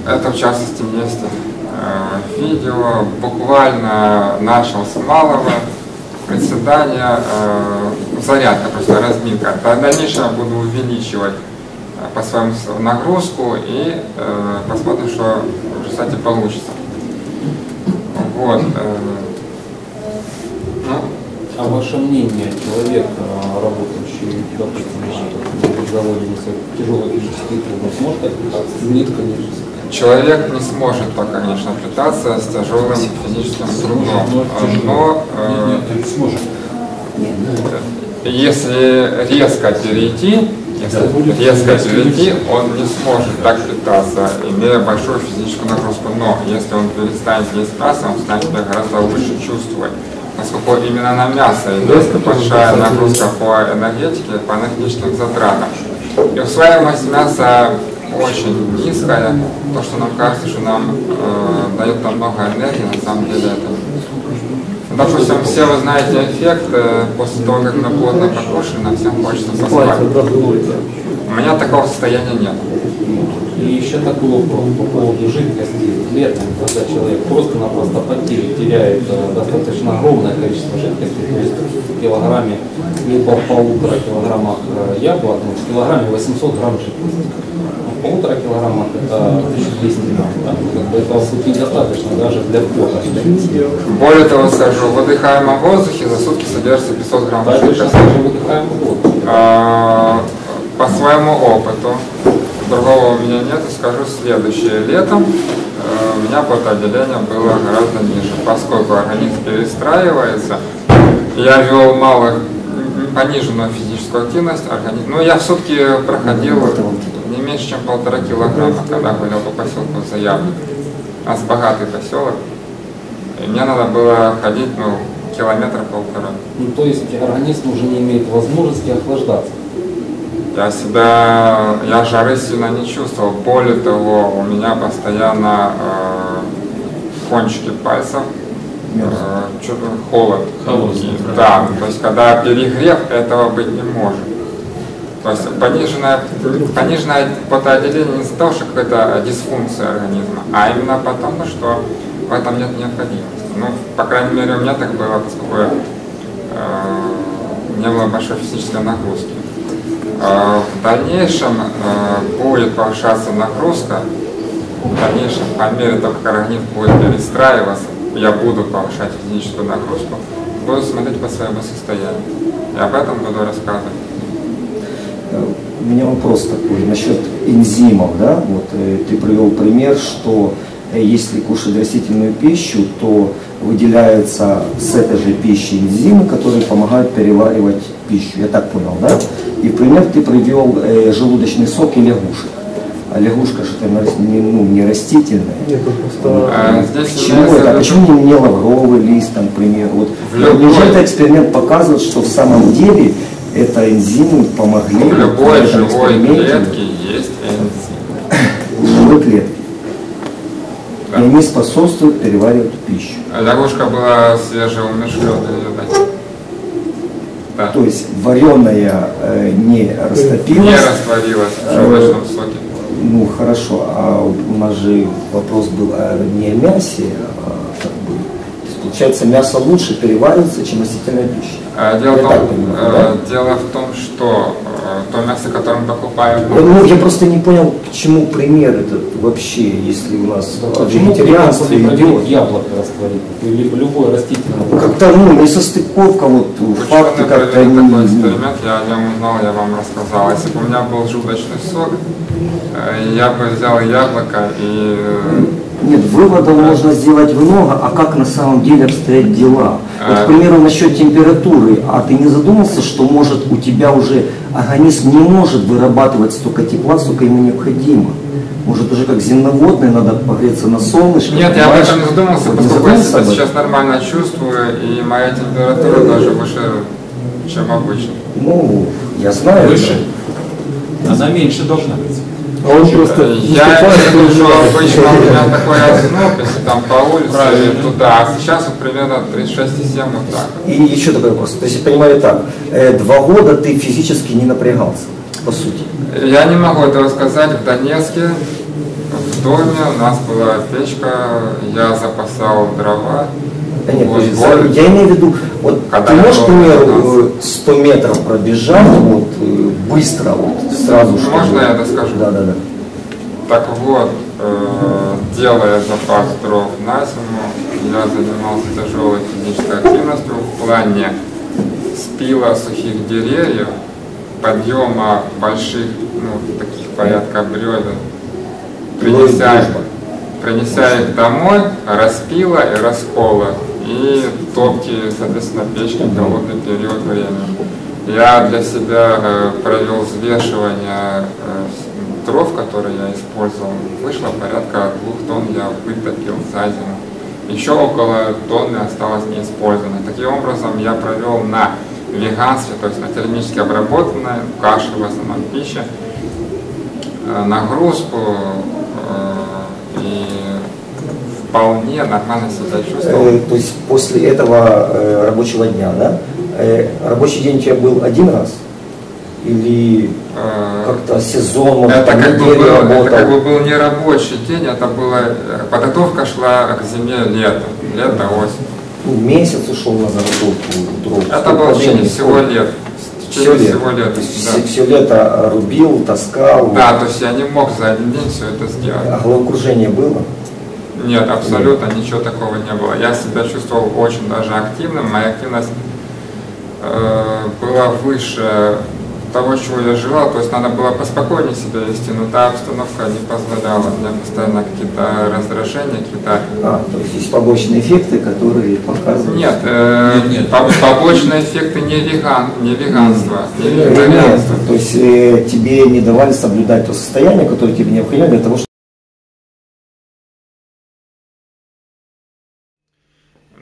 Speaker 3: Это в частности есть э, видео, буквально начал с малого приседания, э, зарядка, просто разминка. В дальнейшем я буду увеличивать э, по своему нагрузку и э, посмотрим, что в результате получится. Вот. э,
Speaker 2: А ваше мнение, человек, а, работающий, допустим, на заводе, если тяжелые физические трудности, может отпитаться? Нет, конечно.
Speaker 3: человек не сможет, так, конечно, питаться с тяжелым физическим трудом, но э,
Speaker 5: не сможет.
Speaker 3: если резко перейти, если резко перейти, он не сможет так питаться, имея большую физическую нагрузку. Но если он перестанет есть мясо, он станет себя гораздо лучше чувствовать. Поскольку именно на мясо идет большая нагрузка по энергетике, по энергетическим затратам. И усваиваемость мяса очень низкая. То, что нам кажется, что нам э, дает там много энергии, на самом деле это Допустим, все вы знаете эффект, э, после того, как мы плотно покушали, нам всем хочется поспать. У меня такого состояния нет.
Speaker 8: И еще такой вопрос по поводу жидкости. Летом, когда человек просто-напросто потеет, теряет э, достаточно огромное количество жидкости, то есть в килограмме, либо в полутора килограммах э, яблок, ну, в килограмме 800 грамм жидкости. Ну, в полутора килограммах это 1200 грамм. Да? Ну, как бы этого сутки недостаточно даже для пота.
Speaker 3: Более того скажу, в выдыхаемом воздухе за сутки содержится 500 грамм
Speaker 8: Да,
Speaker 3: жидкости. А, По своему опыту, другого у меня нет, скажу следующее. Летом э, у меня потоотделение было гораздо ниже, поскольку организм перестраивается. Я вел малых, м, пониженную физическую активность, организм. Ну, я в сутки проходил не меньше, чем полтора килограмма, когда гулял по поселку Заявник. У нас богатый поселок. И мне надо было ходить, ну, километр полтора.
Speaker 8: Ну, то есть организм уже не имеет возможности охлаждаться.
Speaker 3: Я себя, я жары сильно не чувствовал. Более того, у меня постоянно э, кончики пальцев, э, чё-то холод.
Speaker 5: Холод,
Speaker 3: И- да, то есть когда перегрев, этого быть не может. То есть пониженное, пониженное потоотделение не из-за того, что какая-то дисфункция организма, а именно потому, что в этом нет необходимости. Ну, по крайней мере, у меня так было, поскольку э, не было большой физической нагрузки. Э, В дальнейшем э, будет повышаться нагрузка, в дальнейшем, по мере того, как организм будет перестраиваться, я буду повышать физическую нагрузку, буду смотреть по своему состоянию. И об этом буду рассказывать.
Speaker 6: У меня вопрос такой насчет энзимов, да, вот э, ты привел пример, что э, если кушать растительную пищу, то выделяются с этой же пищи энзимы, которые помогают переваривать пищу. Я так понял, да? И в пример ты привел э, желудочный сок и лягушек. А лягушка что то не, ну, не растительная. Почему
Speaker 3: имеется
Speaker 6: это? А
Speaker 3: в виду-
Speaker 6: Почему не, не лавровый лист, там, к примеру? Вот,
Speaker 3: В любой-
Speaker 6: неужели этот эксперимент показывает, что в самом деле это энзимы помогли
Speaker 3: в любой
Speaker 6: в
Speaker 3: живой
Speaker 6: эксперименте
Speaker 3: клетке есть энзим.
Speaker 6: в живой клетке?
Speaker 3: Да.
Speaker 6: И они способствуют переваривать пищу.
Speaker 3: А Лягушка была свежеумершленная, видать. Да.
Speaker 6: То есть вареная э, не
Speaker 3: Не
Speaker 6: растопилась.
Speaker 3: растворилась в желудочном соке.
Speaker 6: Ну хорошо, а у нас же вопрос был не о мясе, а как бы. Получается, мясо лучше переваривается, чем растительная пища.
Speaker 3: Э, Дело,
Speaker 6: Я
Speaker 3: в том,
Speaker 6: понимаю,
Speaker 3: э,
Speaker 6: да?
Speaker 3: дело в том, что э, то мясо, которое мы покупаем,
Speaker 6: Ну, я просто не понял, к чему пример этот вообще, если у нас
Speaker 8: Почему
Speaker 6: вегетарианство
Speaker 8: не проверить
Speaker 6: идет.
Speaker 8: яблоко растворить? Или любое растительное
Speaker 6: Как-то, ну, не состыковка, вот факты
Speaker 3: Ученые
Speaker 6: как-то
Speaker 3: провели
Speaker 6: не...
Speaker 3: такой эксперимент, я о нем узнал, я вам рассказал. Если бы у меня был желудочный сок, я бы взял яблоко и
Speaker 6: Нет, выводов можно сделать много, а как на самом деле обстоят дела. Вот,
Speaker 3: А.
Speaker 6: к примеру, насчет температуры, а ты не задумался, что может у тебя уже организм не может вырабатывать столько тепла, сколько ему необходимо? Может уже как земноводный надо погреться на солнышке?
Speaker 3: Нет, я об этом не задумался,
Speaker 6: Вот
Speaker 3: поскольку я себя сейчас нормально чувствую, и моя температура даже выше, чем обычно.
Speaker 6: Ну, я знаю.
Speaker 5: Выше? Она меньше должна быть.
Speaker 1: А он просто
Speaker 3: Я
Speaker 1: выступает
Speaker 3: имею в виду, что
Speaker 1: перед
Speaker 3: обычно у меня такой озноб, если там по улице
Speaker 5: Правильно.
Speaker 3: туда, а сейчас вот примерно 36,7 вот так.
Speaker 6: И еще такой вопрос. То есть, я понимаю так, э, два года ты физически не напрягался, по сути.
Speaker 3: Я не могу этого сказать. В Донецке, в доме у нас была печка, я запасал дрова.
Speaker 6: Да нет,
Speaker 3: Вот
Speaker 6: я имею в виду, вот
Speaker 3: Когда
Speaker 6: ты можешь, к примеру,
Speaker 3: 19.
Speaker 6: э, 100 метров пробежать, вот, быстро, вот, сразу чтобы-
Speaker 3: Можно я доскажу?
Speaker 6: Да, да, да.
Speaker 3: Так вот, э, делая запас дров на зиму, я занимался тяжелой физической активностью в плане спила сухих деревьев, подъема больших, ну, таких порядка бревен принеся, принеся их домой, распила и раскола. И топки, соответственно, печки в голодный период времени. Я для себя э, провел взвешивание э, дров, которые я использовал. Вышло порядка двух тонн я вытопил за зиму. Еще около тонны осталось неиспользованной. Таким образом, я провел на веганстве, то есть на термически обработанной каше, в основном пища, э, нагрузку и вполне нормально себя чувствовал.
Speaker 6: Э, То есть после этого э, рабочего дня, да? Э, Рабочий день у тебя был один раз? Или как-то сезон,
Speaker 3: Это как, бы был, это как бы был не рабочий день, это была подготовка шла к зиме лето, лето, осень.
Speaker 6: Ну, месяц ушел на заготовку.
Speaker 3: Это было в течение всего лет.
Speaker 6: Все лето.
Speaker 3: всего лета,
Speaker 6: То есть
Speaker 3: да.
Speaker 6: все, все лето рубил, таскал.
Speaker 3: Да, то есть я не мог за один день все это сделать.
Speaker 6: А головокружение было?
Speaker 3: Нет, абсолютно ничего такого не было. Я себя чувствовал очень даже активным. Моя активность э, была выше того, чего я желал. То есть надо было поспокойнее себя вести, но та обстановка не позволяла. У меня постоянно какие-то раздражения, какие-то...
Speaker 6: А, то есть есть побочные эффекты, которые показывают.
Speaker 3: Нет, э, по- побочные эффекты не, веган, не веганство, не
Speaker 6: Э, Нет, то есть э, тебе не давали соблюдать то состояние, которое тебе необходимо для того, чтобы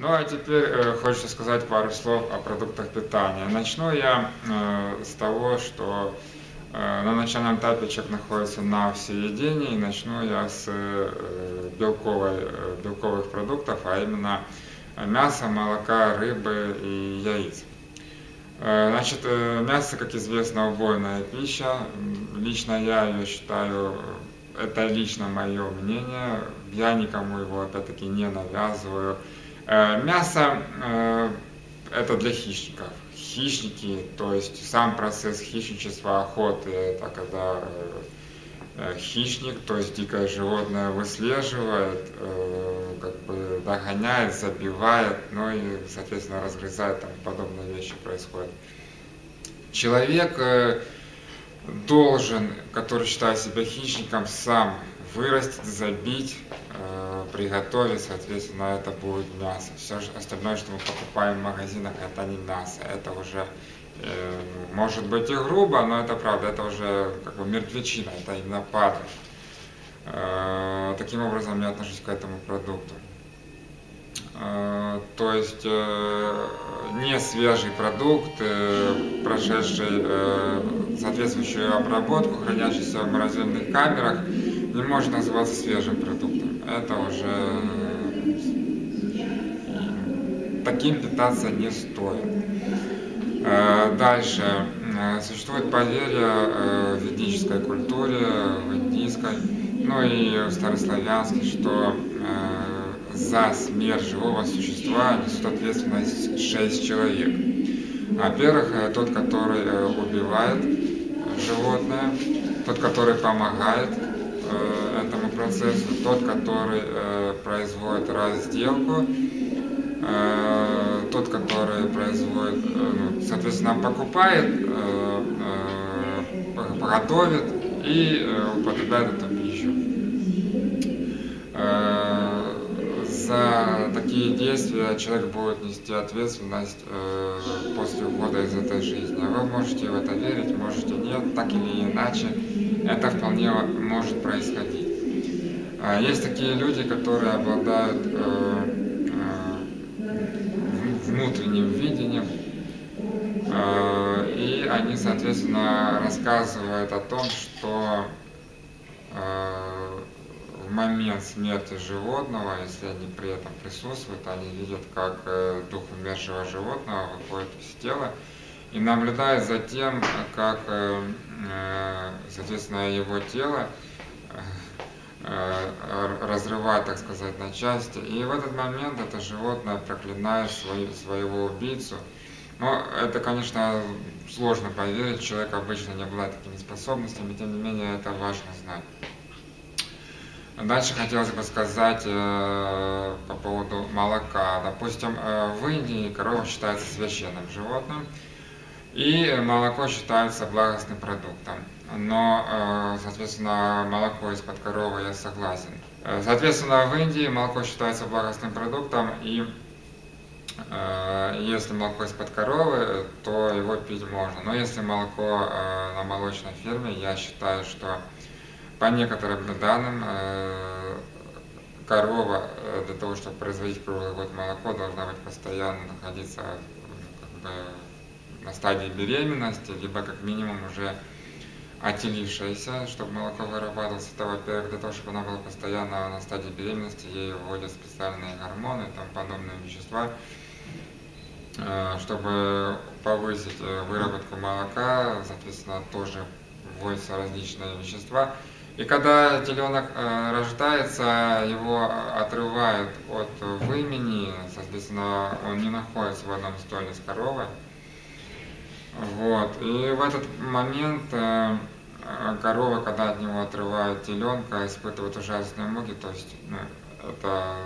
Speaker 3: Ну а теперь э, хочется сказать пару слов о продуктах питания. Начну я э, с того, что э, на начальном этапе человек находится на всеедении, начну я с белковой, белковых продуктов, а именно мяса, молока, рыбы и яиц. Значит, мясо, как известно, убойная пища. Лично я ее считаю, это лично мое мнение, я никому его опять-таки не навязываю. Э, Мясо э, это для хищников. Хищники, то есть сам процесс хищничества, охоты, это когда э, хищник, то есть дикое животное выслеживает, как бы догоняет, забивает, ну и, соответственно, разгрызает, там подобные вещи происходят. Человек должен, который считает себя хищником, сам вырастить, забить, приготовить, соответственно, это будет мясо. Все остальное, что мы покупаем в магазинах, это не мясо, это уже э, может быть и грубо, но это правда, это уже как бы мертвечина, это именно падаль. Э, таким образом я отношусь к этому продукту. Э, То есть э, не свежий продукт, э, прошедший э, соответствующую обработку, хранящийся в морозильных камерах, не может называться свежим продуктом. Это уже таким питаться не стоит. Э, Дальше. Э, Существует поверье э, в ведической культуре, в индийской, ну и в старославянской, что за смерть живого существа несут ответственность шесть человек. Во-первых, тот, который убивает животное, тот, который помогает этому процессу, тот, который э, производит разделку, э, тот, который производит, э, ну, соответственно, покупает, э, э, готовит и э, употребляет эту пищу. Э, За такие действия человек будет нести ответственность э, после ухода из этой жизни. Вы можете в это верить, можете нет, так или иначе, это вполне может происходить. А Есть такие люди, которые обладают э, э, внутренним видением, э, и они, соответственно, рассказывают о том, что в момент смерти животного, если они при этом присутствуют, они видят, как дух умершего животного выходит из тела и наблюдают за тем, как, соответственно, его тело э, разрывает, так сказать, на части. И в этот момент это животное проклинает свой, своего убийцу. Но это, конечно, сложно поверить, человек обычно не обладает такими способностями, тем не менее это важно знать. Дальше хотелось бы сказать э, по поводу молока. Допустим, э, в Индии корова считается священным животным. И молоко считается благостным продуктом. Но, э, соответственно, молоко из-под коровы я согласен. Э, Соответственно, в Индии молоко считается благостным продуктом, и э, если молоко из-под коровы, то его пить можно. Но если молоко на молочной ферме, я считаю, что по некоторым данным корова для того, чтобы производить круглый год молоко, должна быть постоянно находиться как бы, на стадии беременности, либо как минимум уже отелившаяся, чтобы молоко вырабатывалось. Это, во-первых, для того, чтобы она была постоянно на стадии беременности, ей вводят специальные гормоны тому подобные вещества, э, чтобы повысить э, выработку молока, соответственно, тоже вводятся различные вещества. И когда теленок э, рождается, его отрывают от вымени, соответственно, он не находится в одном стойле с коровой. Вот. И в этот момент э, э, корова, когда от него отрывают теленка, испытывает ужасные муки, то есть ну, это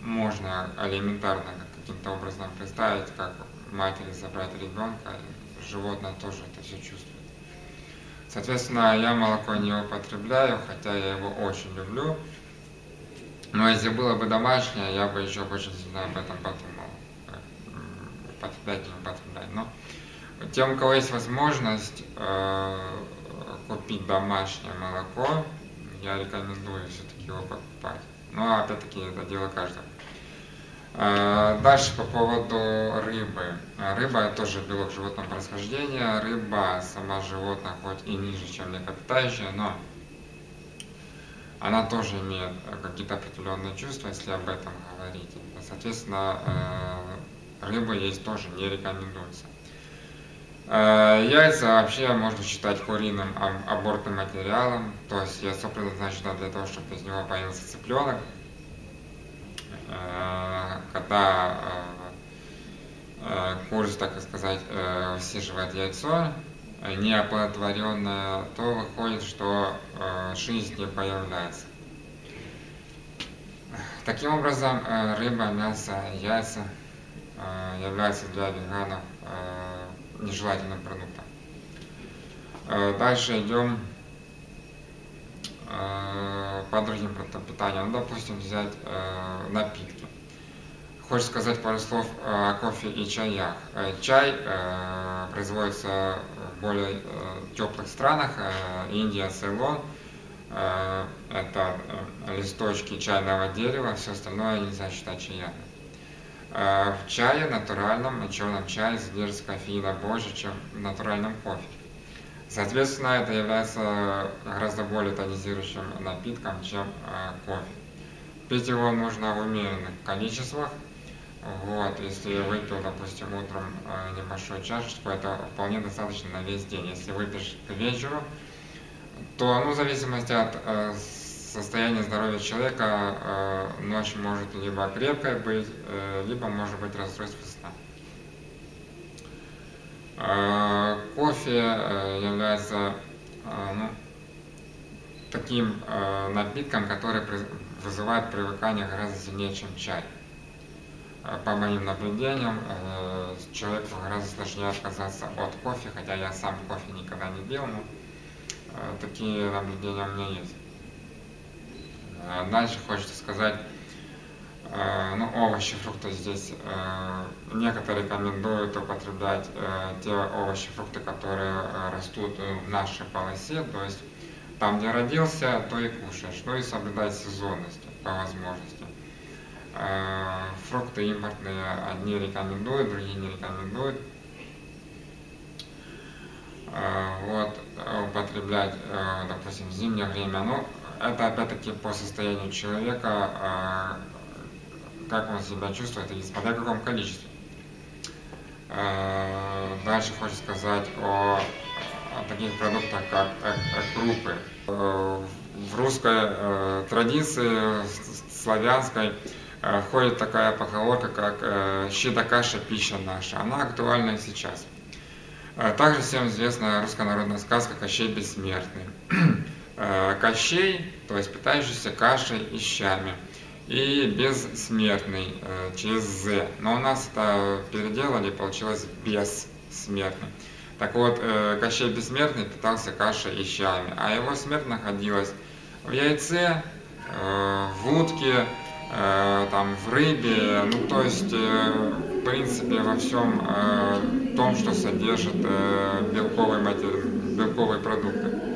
Speaker 3: можно элементарно каким-то образом представить, как матери забрать ребенка, и животное тоже это все чувствует. Соответственно, я молоко не употребляю, хотя я его очень люблю. Но если было бы домашнее, я бы еще очень сильно об этом подумал. М, Употреблять, не употреблять. Но тем, у кого есть возможность э, купить домашнее молоко, я рекомендую все-таки его покупать. Но опять-таки это дело каждого. Э, Дальше по поводу рыбы. Рыба тоже белок животного происхождения. Рыба, сама животное, хоть и ниже, чем млекопитающее, но она тоже имеет какие-то определенные чувства, если об этом говорить. Соответственно, э, рыбу есть тоже не рекомендуется. Э, Яйца вообще можно считать куриным абортным материалом, то есть яйцо предназначено для того, чтобы из него появился цыпленок. Э, Когда э, курица, так сказать, высиживает яйцо, неоплодотворенное, то выходит, что жизнь не появляется. Таким образом, рыба, мясо, яйца являются для веганов нежелательным продуктом. Э, Дальше идем э, по другим продуктам питания. Ну, допустим, взять э, напитки. Хочется сказать пару слов о кофе и чаях. Чай производится в более теплых странах. Индия, Цейлон. Это листочки чайного дерева, все остальное нельзя считать чаем. Э, В чае натуральном, на черном чае содержится кофеина больше, чем в натуральном кофе. Соответственно, это является гораздо более тонизирующим напитком, чем э, кофе. Пить его нужно в умеренных количествах. Вот, если выпил, допустим, утром э, небольшую чашечку, это вполне достаточно на весь день. Если выпьешь к вечеру, то, ну, в зависимости от состояния здоровья человека, э, ночь может либо крепкой быть, э, либо может быть расстройство сна. Э, Кофе является ну, таким напитком, который вызывает привыкание гораздо сильнее, чем чай. По моим наблюдениям, человеку гораздо сложнее отказаться от кофе, хотя я сам кофе никогда не пил, но такие наблюдения у меня есть. Э, Дальше хочется сказать, э, ну, овощи, фрукты здесь э, некоторые рекомендуют употреблять э, те овощи, фрукты, которые растут в нашей полосе, то есть там, где родился, то и кушаешь, ну и соблюдать сезонность по возможности. Фрукты импортные одни рекомендуют, другие не рекомендуют. Вот, употреблять, допустим, в зимнее время, ну, это опять-таки по состоянию человека, э, как он себя чувствует и смотря в каком количестве. Э, Дальше хочу сказать о, о таких продуктах, как крупы. Э, В русской э, традиции, славянской, э, ходит такая поговорка, как э, «щи да каша, пища наша». Она актуальна и сейчас. Также всем известна русская народная сказка «Кощей бессмертный». Э, Кощей, то есть питающийся кашей и щами, и бессмертный, э, через «з». Но у нас это переделали, получилось «без». смертный. Так вот, э, Кощей Бессмертный питался кашей и щами, а его смерть находилась в яйце, в утке, там, в рыбе, ну то есть, в принципе, во всем том, что содержит белковые, матери... белковые продукты.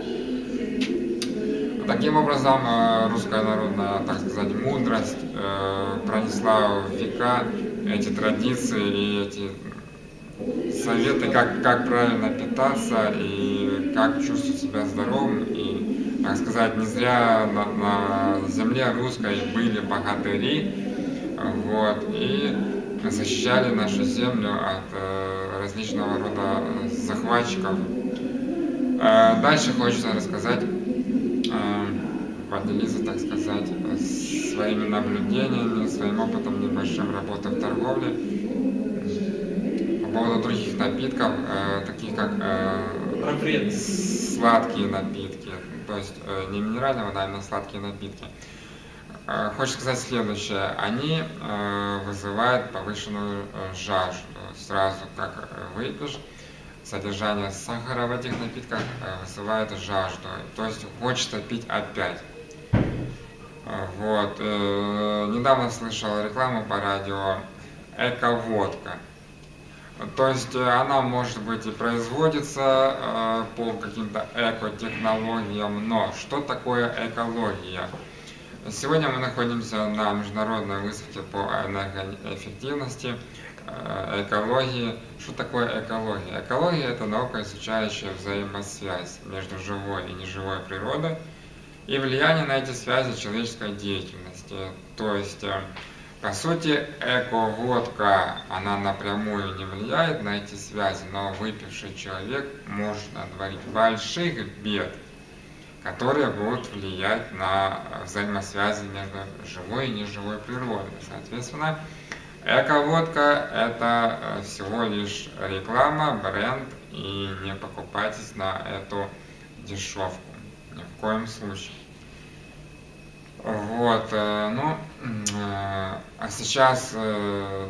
Speaker 3: Таким образом, э, русская народная, так сказать, мудрость э, пронесла в века эти традиции и эти советы, как, как правильно питаться и как чувствовать себя здоровым. И, так сказать, не зря на, на земле русской были богатыри, вот, и защищали нашу землю от э, различного рода захватчиков. Дальше хочется рассказать, поделиться, так сказать, своими наблюдениями, своим опытом небольшим работы в торговле по поводу других напитков, э, таких как э, сладкие напитки, то есть э, не минеральная вода, а именно сладкие напитки. Э, Хочу сказать следующее. Они э, вызывают повышенную э, жажду. Сразу как э, выпьешь, содержание сахара в этих напитках э, вызывает жажду. То есть хочется пить опять. Вот. э, Недавно слышал рекламу по радио «Эко-водка». То есть э, она может быть и производится э, по каким-то эко-технологиям, но что такое экология? Сегодня мы находимся на международной выставке по энергоэффективности, экологии. Что такое экология? Экология – это наука, изучающая взаимосвязь между живой и неживой природой и влияние на эти связи человеческой деятельности. То есть э, по сути, эко-водка, она напрямую не влияет на эти связи, но выпивший человек может натворить больших бед, которые будут влиять на взаимосвязи между живой и неживой природой. Соответственно, эко-водка – это э, всего лишь реклама, бренд, и не покупайтесь на эту дешевку. Ни в коем случае. Вот, э, ну, э, а сейчас э,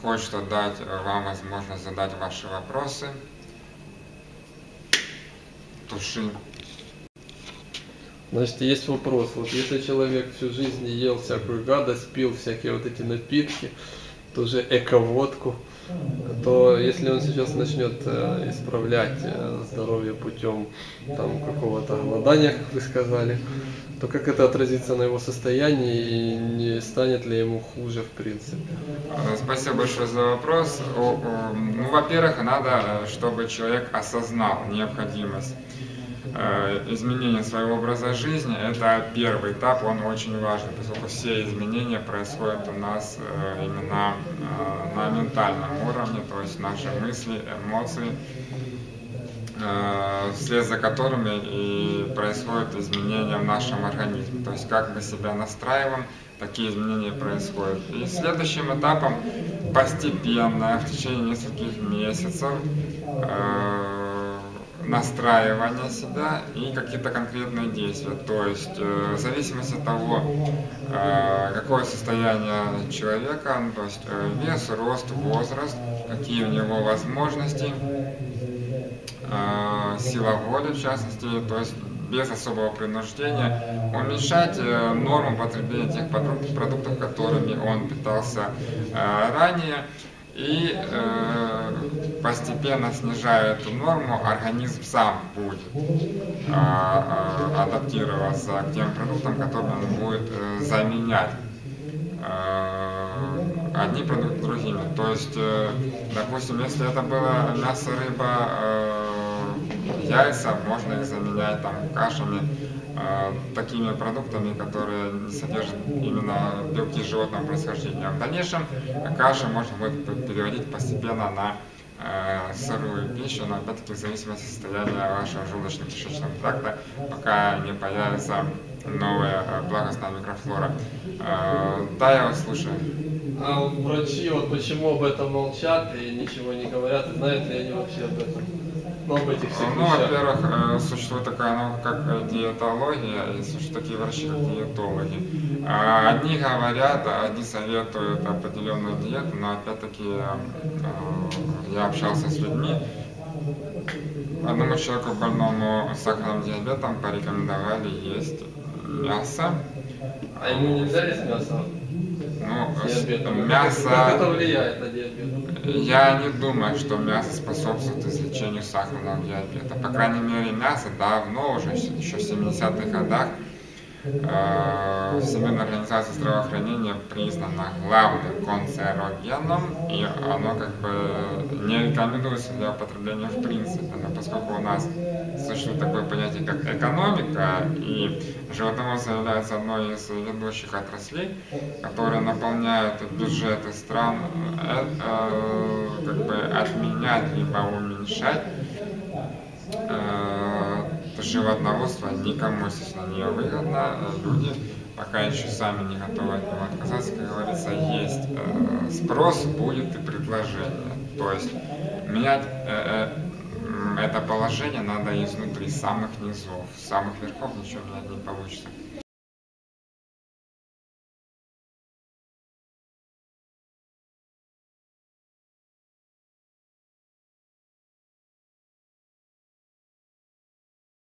Speaker 3: хочется дать вам возможность задать ваши вопросы. Туши.
Speaker 2: Значит, есть вопрос. Вот если человек всю жизнь ел всякую гадость, пил всякие вот эти напитки, тоже эко-водку, то если он сейчас начнет э, исправлять э, здоровье путем там какого-то голодания, как вы сказали, то как это отразится на его состоянии и не станет ли ему хуже в принципе?
Speaker 3: Э, Спасибо большое за вопрос. Ну, во-первых, надо, чтобы человек осознал необходимость э, изменения своего образа жизни. Это первый этап, он очень важный, поскольку все изменения происходят у нас э, именно э, на ментальном уровне, то есть наши мысли, эмоции, вслед за которыми и происходят изменения в нашем организме. То есть как мы себя настраиваем, такие изменения происходят. И следующим этапом постепенно, в течение нескольких месяцев, э, настраивания себя и какие-то конкретные действия. То есть э, в зависимости от того, э, какое состояние человека, ну, то есть э, вес, рост, возраст, какие у него возможности, сила воли в частности, то есть без особого принуждения уменьшать норму потребления тех продук- продуктов, которыми он питался ранее. И э, постепенно снижая эту норму, организм сам будет э, э, адаптироваться к тем продуктам, которые он будет э, заменять э, одни продукты другими. То есть, э, допустим, если это было мясо, рыба, э, яйца, можно их заменять там кашами, такими продуктами, которые содержат именно белки животного происхождения. В дальнейшем каши можно будет переводить постепенно на э, сырую пищу, но опять-таки в зависимости от состояния вашего желудочно-кишечного тракта, пока не появится новая э, благостная микрофлора. Э, да, я вас слушаю.
Speaker 2: А врачи вот почему об этом молчат и ничего не говорят, и знают ли они вообще об этом? Ну, об этих всех
Speaker 3: Ну,
Speaker 2: вещах.
Speaker 3: во-первых, э, существует такая наука, как э, диетология, и существуют такие врачи, как диетологи. А Одни говорят, одни советуют определенную диету, но опять-таки э, я общался с людьми. Одному человеку больному сахарным диабетом порекомендовали есть мясо.
Speaker 2: А ему нельзя есть мясо?
Speaker 3: Ну,
Speaker 2: с диабетом? Как
Speaker 3: мясо...
Speaker 2: это влияет на диабет?
Speaker 3: Я не думаю, что мясо способствует излечению сахарного диабета. По крайней мере, мясо давно уже, еще в 70-х годах, Всемирная организация здравоохранения признана главным канцерогеном, и оно как бы не рекомендуется для употребления в принципе. Но поскольку у нас существует такое понятие, как экономика, и животноводство является одной из ведущих отраслей, которые наполняют бюджеты стран, э, э, как бы отменять либо уменьшать э, животноводство никому, естественно, не выгодно. Э, Люди пока еще сами не готовы от него отказаться, как говорится, есть э, спрос, будет и предложение. То есть менять э, это положение надо изнутри, самых низов, самых верхов ничего менять не получится.